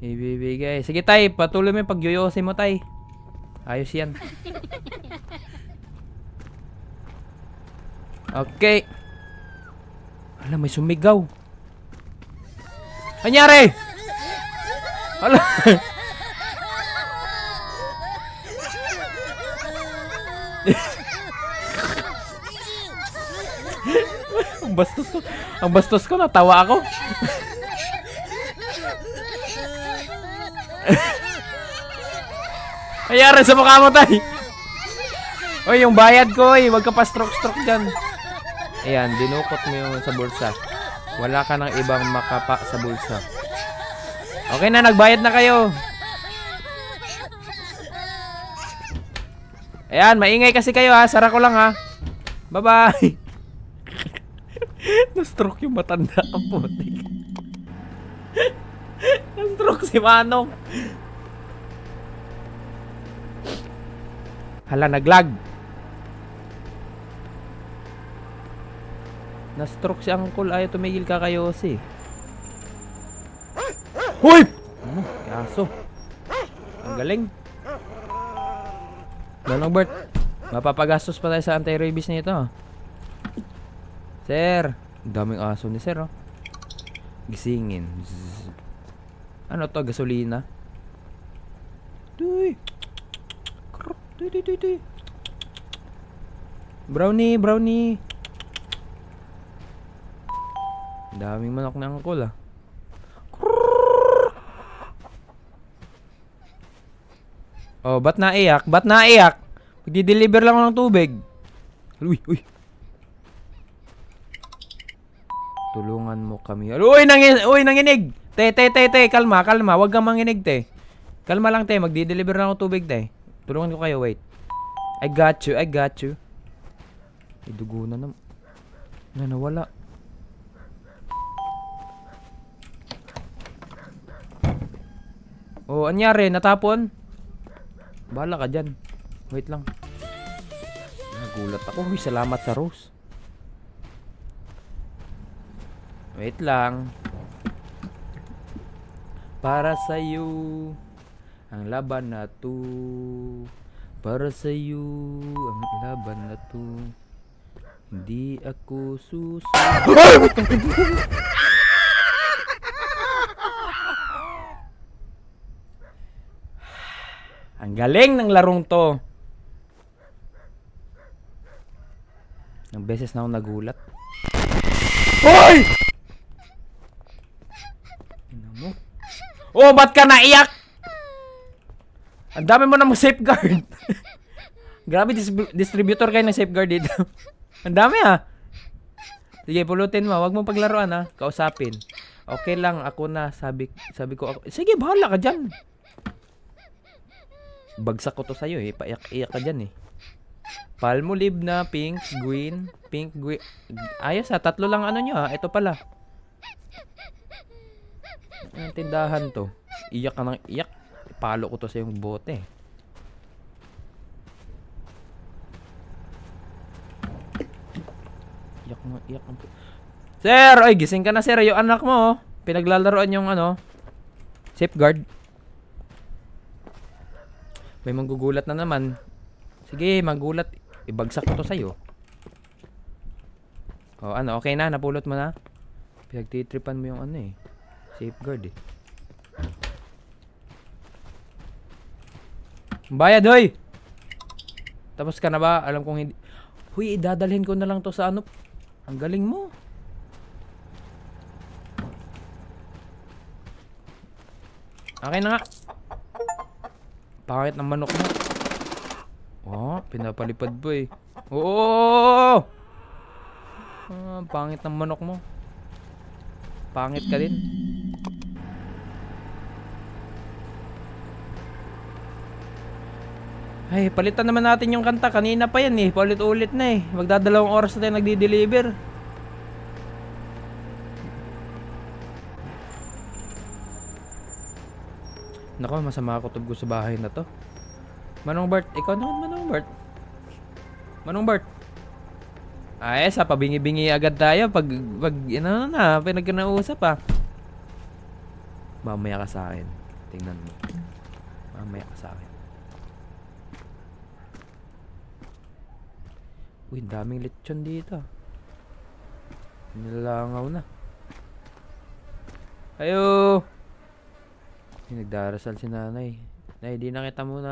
Ibibigay. Sige tay, patuloy mo yung pagyoyosin mo tay. Ayos yan. (laughs) Okay. Alam, may sumigaw. Anyari? Hala. (laughs) ang bastos ko. Ang bastos ko, natawa ako. (laughs) Ayari sa mukha mo, tay. Oy, yung bayad ko, eh. Huwag ka pa stroke-stroke dyan. Ayan, dinukot mo yung sa bulsa. Wala ka ng ibang makapa sa bulsa. Okay na, nagbayad na kayo. Ayan, maingay kasi kayo ha. Sara ko lang ha. Bye-bye. (laughs) Na-stroke yung matanda ang putik. (laughs) Na-stroke si Manong. Hala, naglag. Na-stroke si Uncle. Ayaw tumigil ka kayo si. Hoy! Ano? Yaso. Ang galing. Manong Bert. Mapapagastos pa tayo sa anti-rabies nito. Sir. Daming aso ni sir oh. Gisingin. Zzz. Ano to? Gasolina? Tuy. Tuy, tuy, tuy, tuy. Brownie, brownie. Ang daming manok na angkol ah. Oh, ba't naiyak? Ba't naiyak? Magdi-deliver lang ng tubig. Uy, uy. Tulungan mo kami. Uy, nangin uy, nanginig. Te, te, te, te, kalma, kalma. Huwag kang manginig, te. Kalma lang, te. Magdi-deliver lang ng tubig, te. Tulungan ko kayo, wait. I got you, I got you. May dugo na nam... Na nawala. Oh, anyari? Natapon? Bahala ka dyan. Wait lang. Nagulat ako. Uy, salamat sa rose. Wait lang. Para sa'yo ang laban na to. Para sa'yo ang laban na to. Hindi ako susu... Ang galing ng larong to. Ng beses na ako nagulat. Hoy! Mo. Oh, ba't ka naiyak? Ang dami mo namang safeguard. (laughs) Grabe, dis- distributor kayo ng safeguard dito. Ang dami ah. Sige, pulutin mo. Huwag mong paglaruan ha. Kausapin. Okay lang, ako na. Sabi, sabi ko, ako, sige, bahala ka dyan. Bagsak ko to sa'yo eh. Paiyak-iyak ka dyan eh. Palmolive na pink, green, pink, green. Ayos ha, tatlo lang ano nyo ha. Ito pala. Ang tindahan to. Iyak ka ng iyak. Palo ko to sa yung bote. Iyak mo, iyak mo. Sir! Oy, gising ka na sir. Yung anak mo, oh. Pinaglalaroan yung ano. Safeguard. May manggugulat na naman. Sige, magulat. Ibagsak ko to sa'yo. O, ano, okay na? Napulot mo na? Pinagtitripan mo yung ano eh. Safeguard eh. Bayad, hoy! Tapos ka na ba? Alam kong hindi... Huy, idadalhin ko na lang to sa ano. Ang galing mo. Okay na nga. Pangit ng manok mo. Oh, pinapalipad eh. Oo! Ah, pangit ng manok mo. Pangit ka din. Ay, palitan naman natin yung kanta. Kanina pa yan eh. Paulit-ulit na eh. Magdadalawang oras na tayo nagdi-deliver. Nako, masama ako tuggo sa bahay na to. Manong Bart, ikaw naman Manong Bart. Manong Bart. Ay, sa pabingi-bingi agad tayo pag pag ano na, pinagkanausap ah. Mamaya ka sa akin. Tingnan mo. Mamaya ka sa akin. Uy, daming lechon dito. Nilangaw na. Ayo! Nagdarasal si nanay. Nay, di na kita muna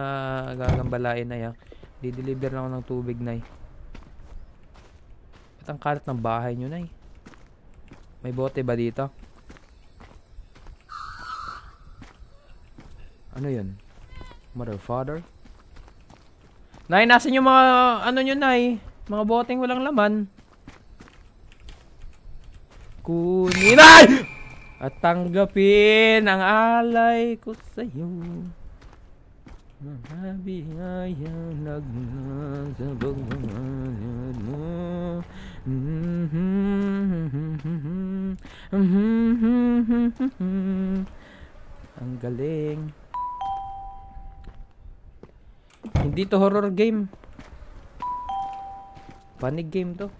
gagambalain na yan. Di-deliver lang ako ng tubig, nay. Ba't ang kalat ng bahay nyo, nay? May bote ba dito? Ano yun? Mother, father? Nay, nasan yung mga, ano nyo, nay? Mga boteng walang laman. Kunin, ay! At tanggapin ang alay ko sa'yo. Mga biyayang nagmula sa pagmamahal mo. Ang galing. Hindi to horror game. Panig game to.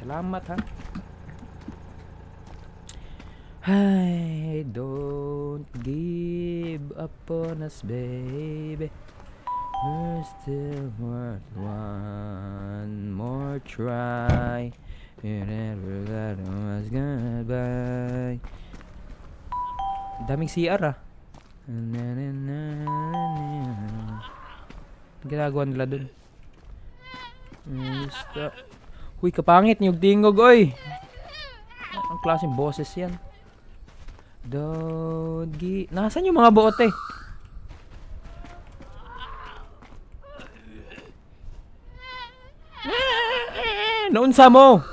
Salamat ha. I don't give up on us, baby. We're still worth one more try. You never let us goodbye. Daming CR ah. Ginagawa nila dun? Stop. Huy, kapangit yung tingog, oy. Ang klaseng boses yan. Doggy. Nasaan yung mga bote? Naunsa mo?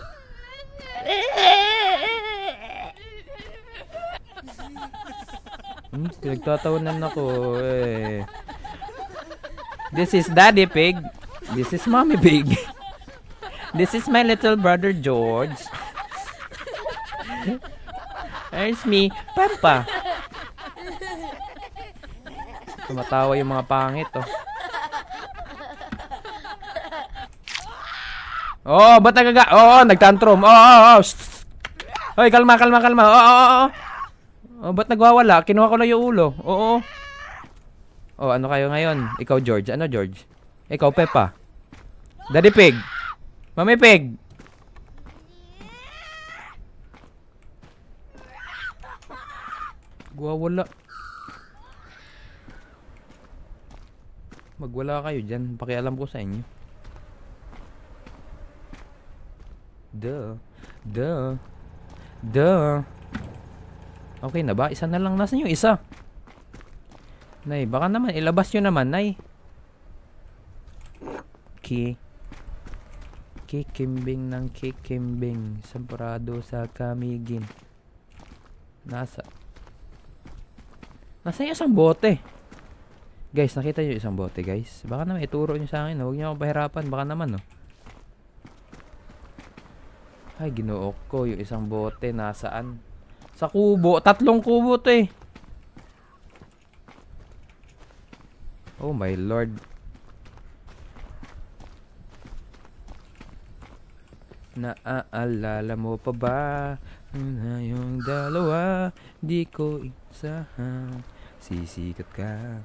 Hmm, pinagtatawanan ako eh. This is Daddy Pig. This is Mommy Pig. (laughs) This is my little brother George. (laughs) There's me, Papa. Tumatawa yung mga pangit, oh. Oh, ba't nagaga? Oo, oh, nagtantrum. Oo, oh, oh, oh. Hoy, kalma, kalma, kalma. Oo, oo, oo. Oh, ba't nagwawala? Kinuha ko na yung ulo. Oo. Oh, ano kayo ngayon? Ikaw, George. Ano, George? Ikaw, Peppa. Daddy Pig. Mami Pig. Gwawala. Magwala kayo dyan. Pakialam ko sa inyo. Duh. Duh. Duh. Okay na ba? Isa na lang. Nasaan yung isa? Nay, baka naman. Ilabas nyo naman, Nay. Ki. Kikimbing ng kikimbing. Samparado sa kamigin. Nasa. Nasa yung isang bote. Guys, nakita nyo isang bote, guys. Baka naman ituro nyo sa akin. Huwag nyo akong pahirapan. Baka naman, no. Ay, ginuok ko. Yung isang bote, nasaan? Sa kubo. Tatlong kubo to eh. Oh my lord. Naaalala mo pa ba na yung dalawa di ko isahan sisikat ka.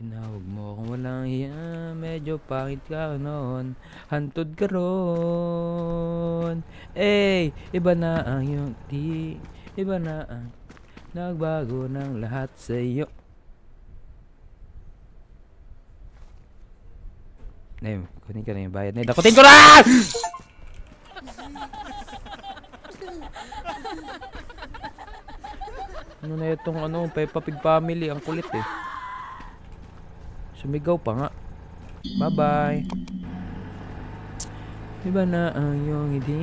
Tinawag mo kung walang hiya. Medyo pangit ka noon. Hantod ka ron. Eh, iba na ang iyong di Iba na ang Nagbago ng lahat sa iyo. Nay, kunin ko na yung bayad. Nay, dakutin ko na! (laughs) ano na itong ano, Peppa Pig family, ang kulit eh. Sumigaw pa nga. Bye-bye. Iba na ang iyong hindi.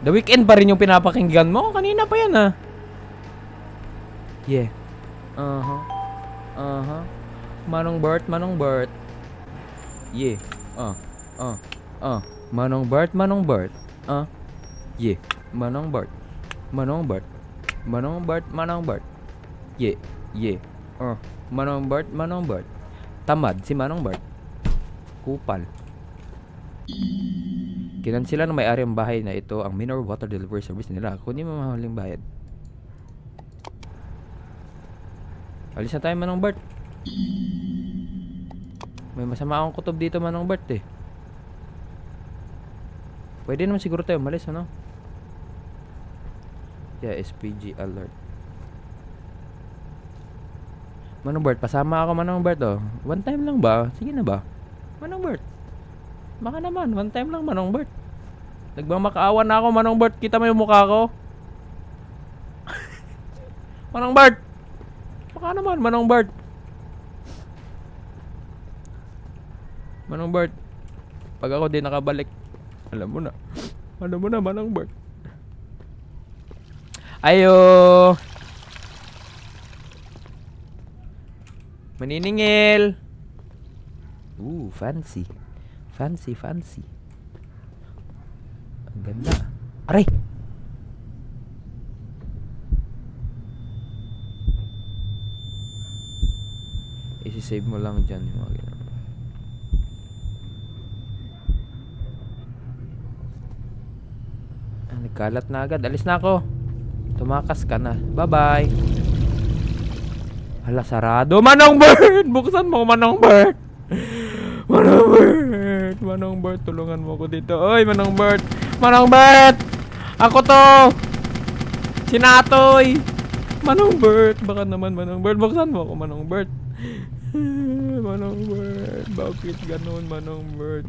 The Weekend pa rin yung pinapakinggan mo? Kanina pa yan ah. Yeah. Uh-huh. Uh-huh. Manong Bert, Manong Bert. Yeah. Uh. Uh. Uh. Manong Bert, Manong Bert. Uh. Yeah. Manong Bert. Manong Bert. Manong Bert, Manong Bert. Yeah. Yeah. Uh. Manong Bert, Manong Bert. Tamad si Manong Bert. Kupal. Kinansila ng may-ari ang bahay na ito ang minor water delivery service nila. Kunin mo mahaling bayad. Alis na tayo Manong Bert. May masama akong kutob dito Manong Bert eh. Pwede naman siguro tayo umalis ano? Yeah, SPG alert. Manong Bert, pasama ako Manong Bert oh. One time lang ba? Sige na ba? Manong Bert. Baka naman, one time lang Manong Bert. Nagmamakaawa na ako Manong Bert. Kita mo yung mukha ko? (laughs) Manong Bert. Baka naman Manong Bert. Manong Bert. Pag ako din nakabalik, alam mo na. Alam mo na Manong Bert. Ayo. Maniningil. Ooh, fancy. Fancy, fancy. Ang ganda. Aray! Isi-save mo lang dyan yung mga ganun. Ah, nagkalat na agad. Alis na ako. Tumakas ka na. Bye-bye. Hala, sarado. Manong Bird! Buksan mo, Manong Bird! Manong Bird! Manong Bird, tulungan mo ko dito. Oy, Manong Bird! Manong Bird! Ako to! Sinatoy! Manong Bird! Baka naman, Manong Bird. Buksan mo ako, Manong Bird. (laughs) Manong Bird. Bakit ganun, Manong Bird?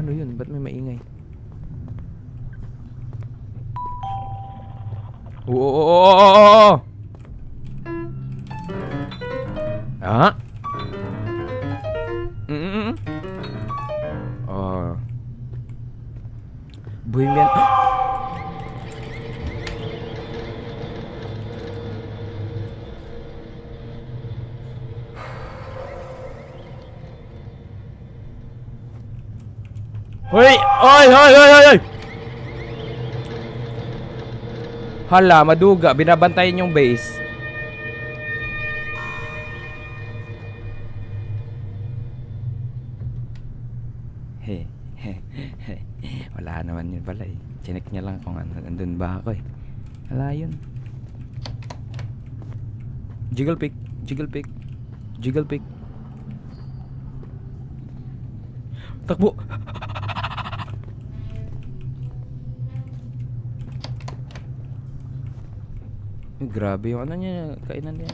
Ano yun? Ba't may maingay? Oo, oo, oo, oo, oo, oo. Ah? Mm, mm, mm. Oh. Bohemian. Hoy! Oy! Hoy! Hoy! Hoy! Hoy! Hala, maduga. Binabantayan yung base. He, he, he. Wala naman yun pala eh. Chinek niya lang kung ano, andun ba ako eh. Wala yun. Jiggle pick, jiggle pick, jiggle pick. Takbo! Uy, grabe yung ano niya, kainan niya.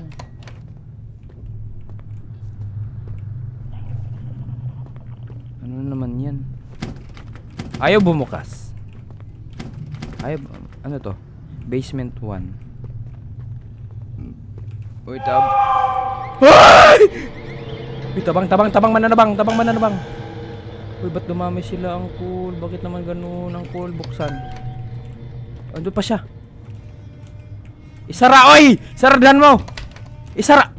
Ano naman yan? Ayaw bumukas. Ayaw, ano to? Basement 1. Uy, tab. Ay! Uy, tabang, tabang, tabang, mananabang, tabang, mananabang. Uy, ba't dumami sila ang cool? Bakit naman ganun ang cool? Buksan. Ando pa siya. Isara, oy! Saradan mo! Isara!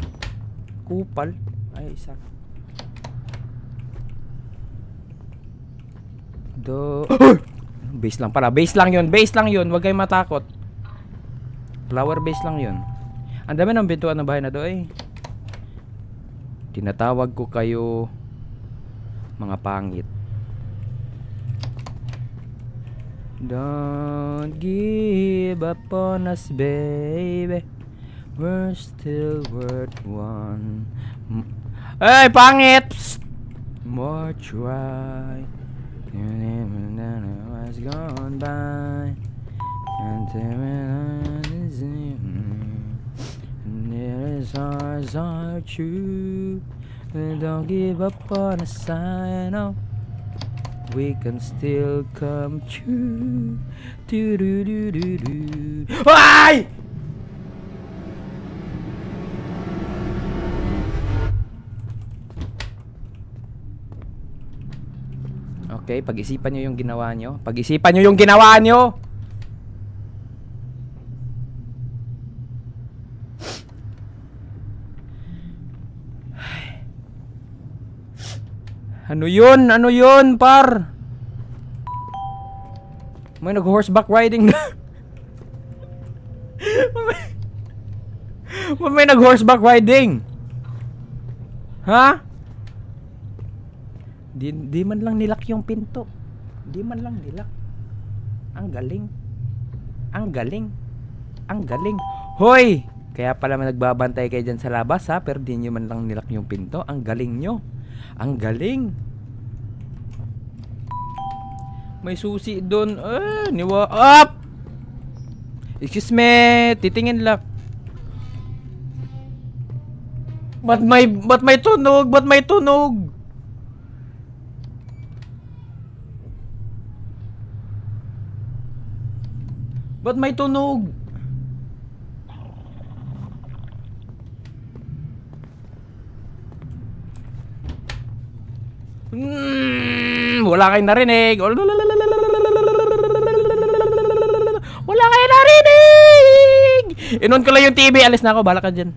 Kupal. Ay, isara. Do... base lang pala. Base lang yun. Base lang yun. Huwag kayong matakot. Flower base lang yun. Ang dami ng bintuan ng bahay na do eh. Tinatawag ko kayo mga pangit. Don't give up on us, baby. We're still worth one. Hey, pangit! More try. Was gone by. And there is ours are true. And don't give up on us, I know. We can still come true. Do do do do do. Ay! Okay, pag-isipan nyo yung ginawa nyo. Pag-isipan nyo yung ginawa nyo! Ano yun? Ano yun, par? May nag-horseback riding na. may, (laughs) may nag-horseback riding. Ha? Di, di man lang nilak yung pinto. Di man lang nilak. Ang galing. Ang galing. Ang galing. Hoy! Kaya pala nagbabantay kayo dyan sa labas ha, pero di nyo man lang nilak yung pinto. Ang galing nyo. Ang galing. May susi doon. Ah, niwa up. Excuse me, titingin lang. Ba't may ba't may tunog? Ba't may tunog? Ba't may tunog? Mm, wala kayong narinig. Wala kayong narinig. Inon ko lang yung TV. Alis na ako. Bala ka dyan.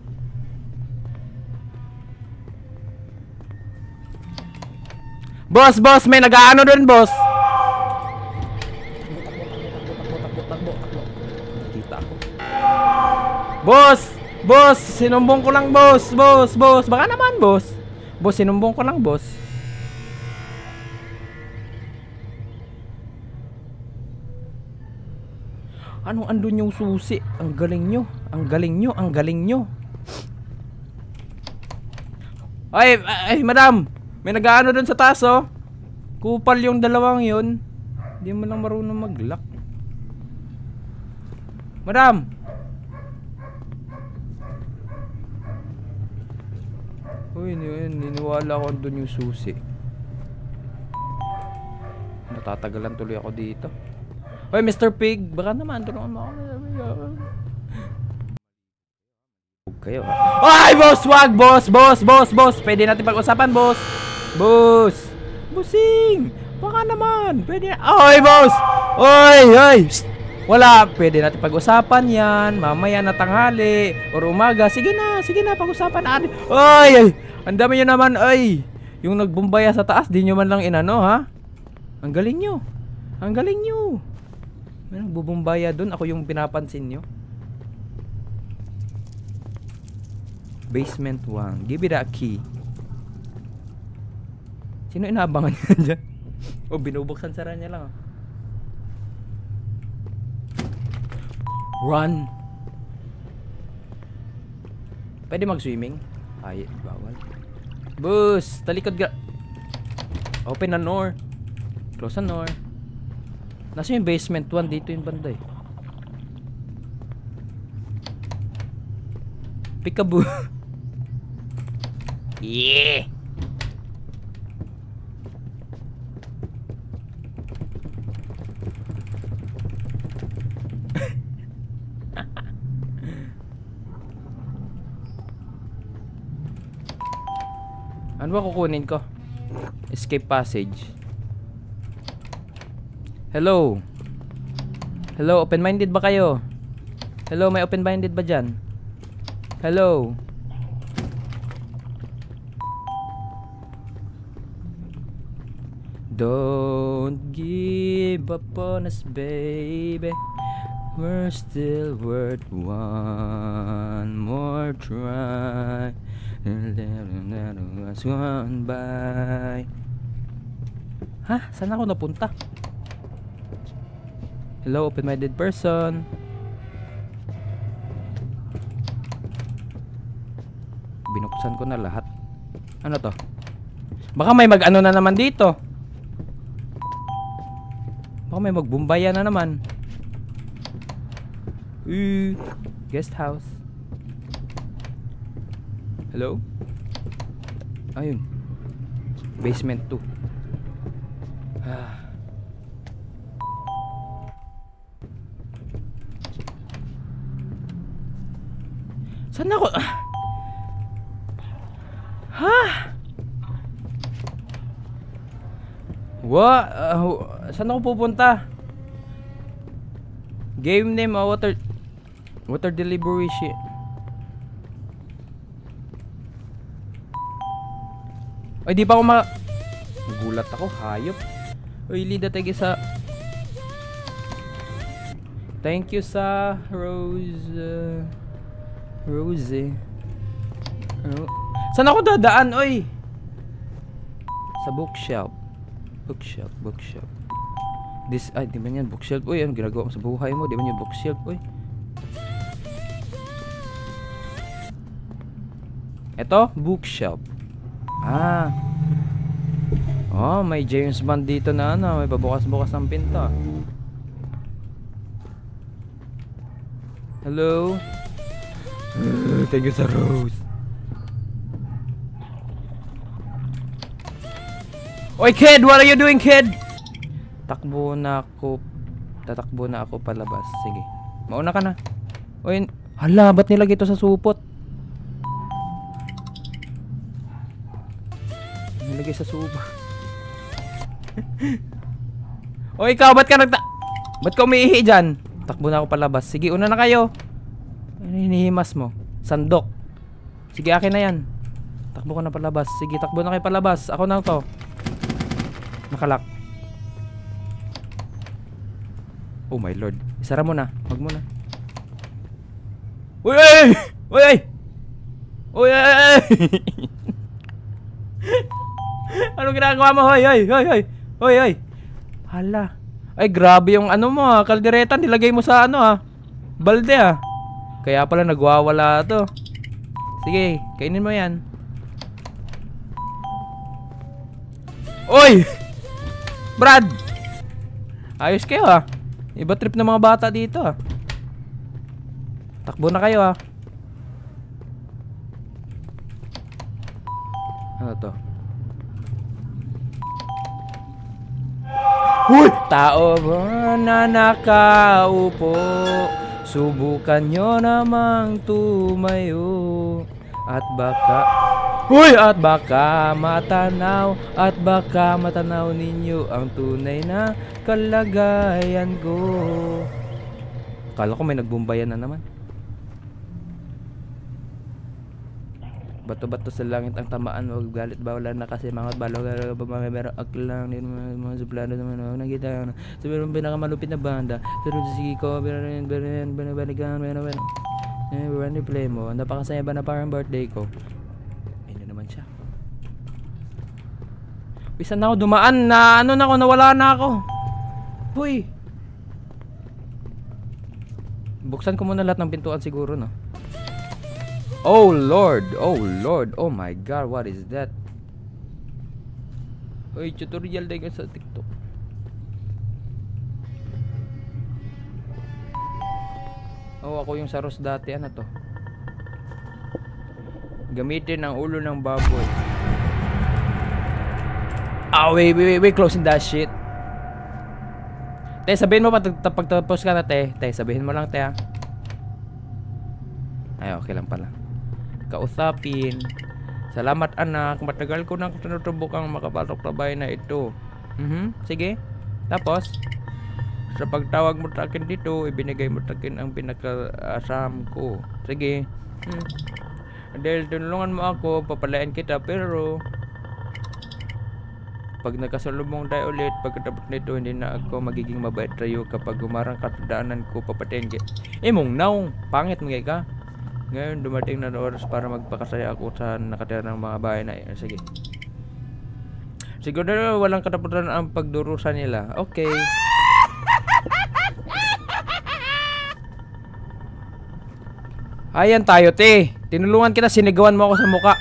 Boss, boss, may nag-aano doon, boss. Boss, boss, sinumbong ko lang, boss, boss, boss. Baka naman, boss. Boss, sinumbong ko lang, boss. Anong andun yung susi? Ang galing nyo. Ang galing nyo. Ang galing nyo. Ay, ay, madam. May nag-ano dun sa taas, oh. Kupal yung dalawang yun. Hindi mo lang marunong mag-lock. Madam. Uy, ni- niniwala ko andun yung susi. Natatagalan tuloy ako dito. Hoy, Mr. Pig, baka naman tulungan mo ako. Kayo. Ay, boss, wag, boss, boss, boss, boss. Pwede natin pag-usapan, boss. Boss. Bossing. Baka naman. Pwede na. Ay, boss. Oy, oy. Psst. Wala, pwede natin pag-usapan yan. Mamaya na tanghali or umaga. Sige na, sige na, pag-usapan. Oy, ay. Ang dami nyo naman, ay. Yung nagbumbaya sa taas, di nyo man lang inano, ha? Ang galing nyo. Ang galing nyo. May nagbubumbaya doon. Ako yung pinapansin nyo. Basement 1. Give it a key. Sino inaabangan niya (laughs) dyan? o binubuksan sara niya lang. ah. Run! Pwede mag-swimming? Ay, bawal. Bus! Talikod ga... Open na door. Close na door. Nasa yung basement 1 dito yung banda eh. Peekaboo. (laughs) yeah. (laughs) ano ba kukunin ko? Escape passage. Hello. Hello, open-minded ba kayo? Hello, may open-minded ba dyan? Hello. Don't give up on us, baby. We're still worth one more try. And that was gone by. Ha? Saan ako napunta? Hello, open-minded person. Binuksan ko na lahat. Ano to? Baka may mag-ano na naman dito. Baka may magbumbaya na naman. Uh, guest house. Hello? Ayun. Basement 2. Saan ako? Ha? Wa? Uh, saan ako pupunta? Game name, uh, water... Water delivery shit. Ay, di pa ako ma... Nagulat ako, hayop. Uy, lida tayo sa... Thank you sa Rose... Uh, Rose eh. Oh. Saan ako dadaan, oy? Sa bookshelf. Bookshelf, bookshelf. This, ay, di ba yan bookshelf? Uy, ano ginagawa mo sa buhay mo? Di ba yan bookshelf, uy? Ito, bookshelf. Ah. Oh, may James Bond dito na ano, may pabukas-bukas ng pinto. Hello? Thank you sa rose. Oy kid, what are you doing kid? Takbo na ako. Tatakbo na ako palabas. Sige. Mauna ka na. Oy, hala, ba't nilagay ito sa supot? Nilagay sa supot. (laughs) o ikaw, ba't ka nagta... Ba't ka umiihi dyan? Takbo na ako palabas. Sige, una na kayo. Ano hinihimas mo? Sandok. Sige, akin na yan. Takbo ko na palabas. Sige, takbo na kayo palabas. Ako na to. Nakalak. Oh my lord. Isara mo na. Wag mo na. Uy! Uy! Uy! Uy! Uy! (laughs) Anong ginagawa mo? Hoy! Hoy! Hoy! Hoy! Hoy! Hoy! Hala. Ay, grabe yung ano mo ha. Kaldereta, nilagay mo sa ano ha. Balde ha. Kaya pala nagwawala to. Sige, kainin mo yan. Oy! Brad! Ayos kayo ah. Iba trip ng mga bata dito ah. Takbo na kayo ah. Ano to? Uy! Tao ba na nakaupo? Subukan nyo namang tumayo At baka Uy! At baka matanaw At baka matanaw ninyo Ang tunay na kalagayan ko Kala ko may nagbumbayan na naman Bato-bato sa langit ang tamaan Huwag galit ba wala na kasi mga balo Mga meron aklang Mga, mga suplado naman Huwag nakita ko na. Sa meron pinakamalupit na banda Pero sige ko Binarin Binarin Binabalikan Binarin Eh, run play mo Napakasaya ba na parang birthday ko? Ayun na naman siya. Isa na ako dumaan na ano na ako nawala na ako. Uy Buksan ko muna lahat ng pintuan siguro no Oh lord, oh lord, oh my god, what is that? Uy, tutorial din sa TikTok. Oh, ako yung saros dati, ano to? Gamitin ang ulo ng baboy. Ah, wait, wait, wait, wait, closing that shit. Te, sabihin mo pa pag pagtapos ka na, te. Te, sabihin mo lang, te, ha. Ay, okay lang pala. Kausapin. Salamat, anak. Matagal ko nang tinutubukang makapasok sa bahay na ito. Mhm, sige. Tapos, sa pagtawag mo sa akin dito, ibinigay mo sa akin ang pinaka-asam ko. Sige. Hmm. Dahil tinulungan mo ako, papalayan kita, pero pag nakasalubong tayo ulit, pagkatapos nito, hindi na ako magiging mabait sa'yo kapag gumarang ka sa daanan ko, papatayin kita. Eh, mong naong, pangit mga ka. Ngayon, dumating na oras para magpakasaya ako sa nakatira ng mga bahay na iyon. Sige. Siguro walang katapusan ang pagdurusa nila. Okay. Ayan tayo, te. Tinulungan kita, sinigawan mo ako sa muka.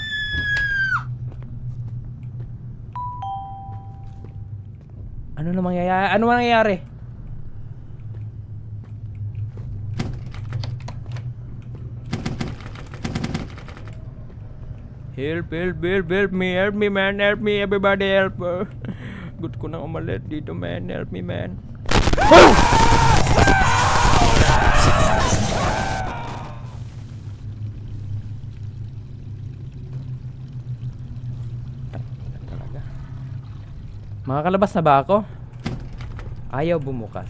Ano na mangyayari? Ano mangyayari? Help, help, help, help me, help me, man, help me, everybody help. (laughs) Good ko nang umalit dito, man, help me, man. Talaga. Makakalabas na ba ako? Ayaw bumukas.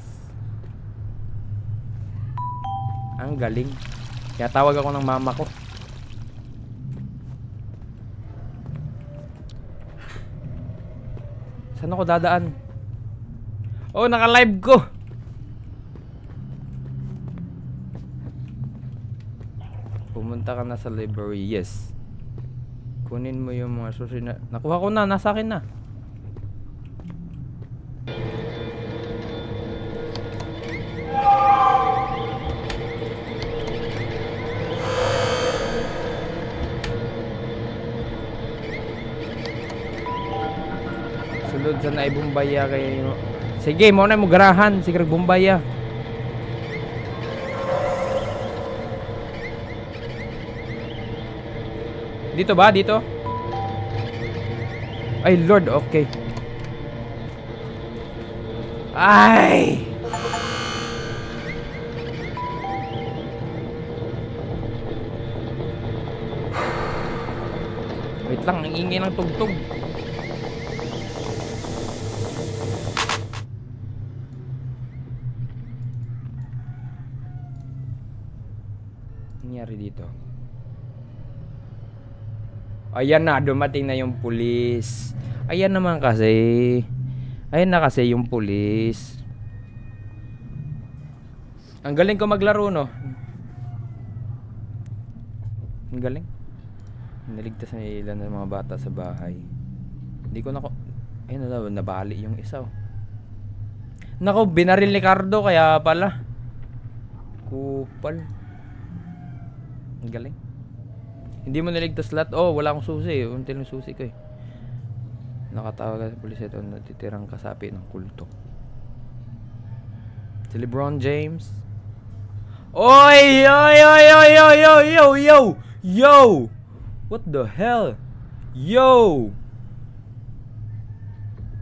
Ang galing. Kaya tawag ako ng mama ko. Saan ako dadaan? Oh, naka-live ko. Pumunta ka na sa library. Yes. Kunin mo yung mga susi na... Nakuha ko na. Nasa akin na. Sa naibumbaya kay... Sige, mo na mo garahan. Sige, bumbaya. Dito ba? Dito? Ay, Lord, okay. Ay! Wait lang, ang ingay ng tugtog. Dito? Ayan na, dumating na yung pulis. Ayan naman kasi. Ayan na kasi yung pulis. Ang galing ko maglaro, no? Ang galing. Naligtas na ilan ng mga bata sa bahay. Hindi ko nako... Ayun na, nabali yung isa, oh. Nako, binaril ni Cardo, kaya pala. Kupal. Ang galing. Hindi mo niligtas lahat. Oh, wala akong susi. Unti lang susi ko eh. Nakatawag sa pulis ito natitirang kasapi ng kulto. Si Lebron James. Oy! Oy! Oy! Oy! Oy! Yo! Yo! Yo! Yo! What the hell? Yo!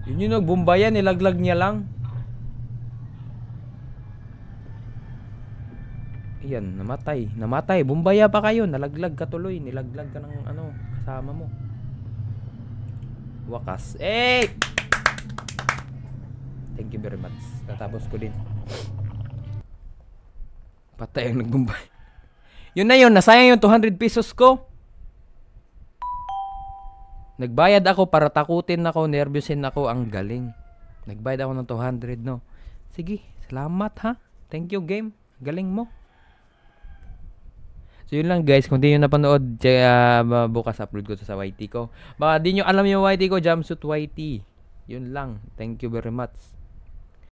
Yun yung nagbumbayan, nilaglag niya lang. Ayan, namatay. Namatay. Bumbaya pa kayo. Nalaglag ka tuloy. Nilaglag ka ng ano, kasama mo. Wakas. Eh! Thank you very much. Natapos ko din. Patay ang nagbumbay. Yun na yun. Nasayang yung 200 pesos ko. Nagbayad ako para takutin ako, nervyusin ako. Ang galing. Nagbayad ako ng 200, no? Sige, salamat ha. Thank you, game. Galing mo. So yun lang guys, kung di nyo napanood, uh, bukas upload ko to sa YT ko. Baka di nyo alam yung YT ko, Jumpsuit YT. Yun lang. Thank you very much.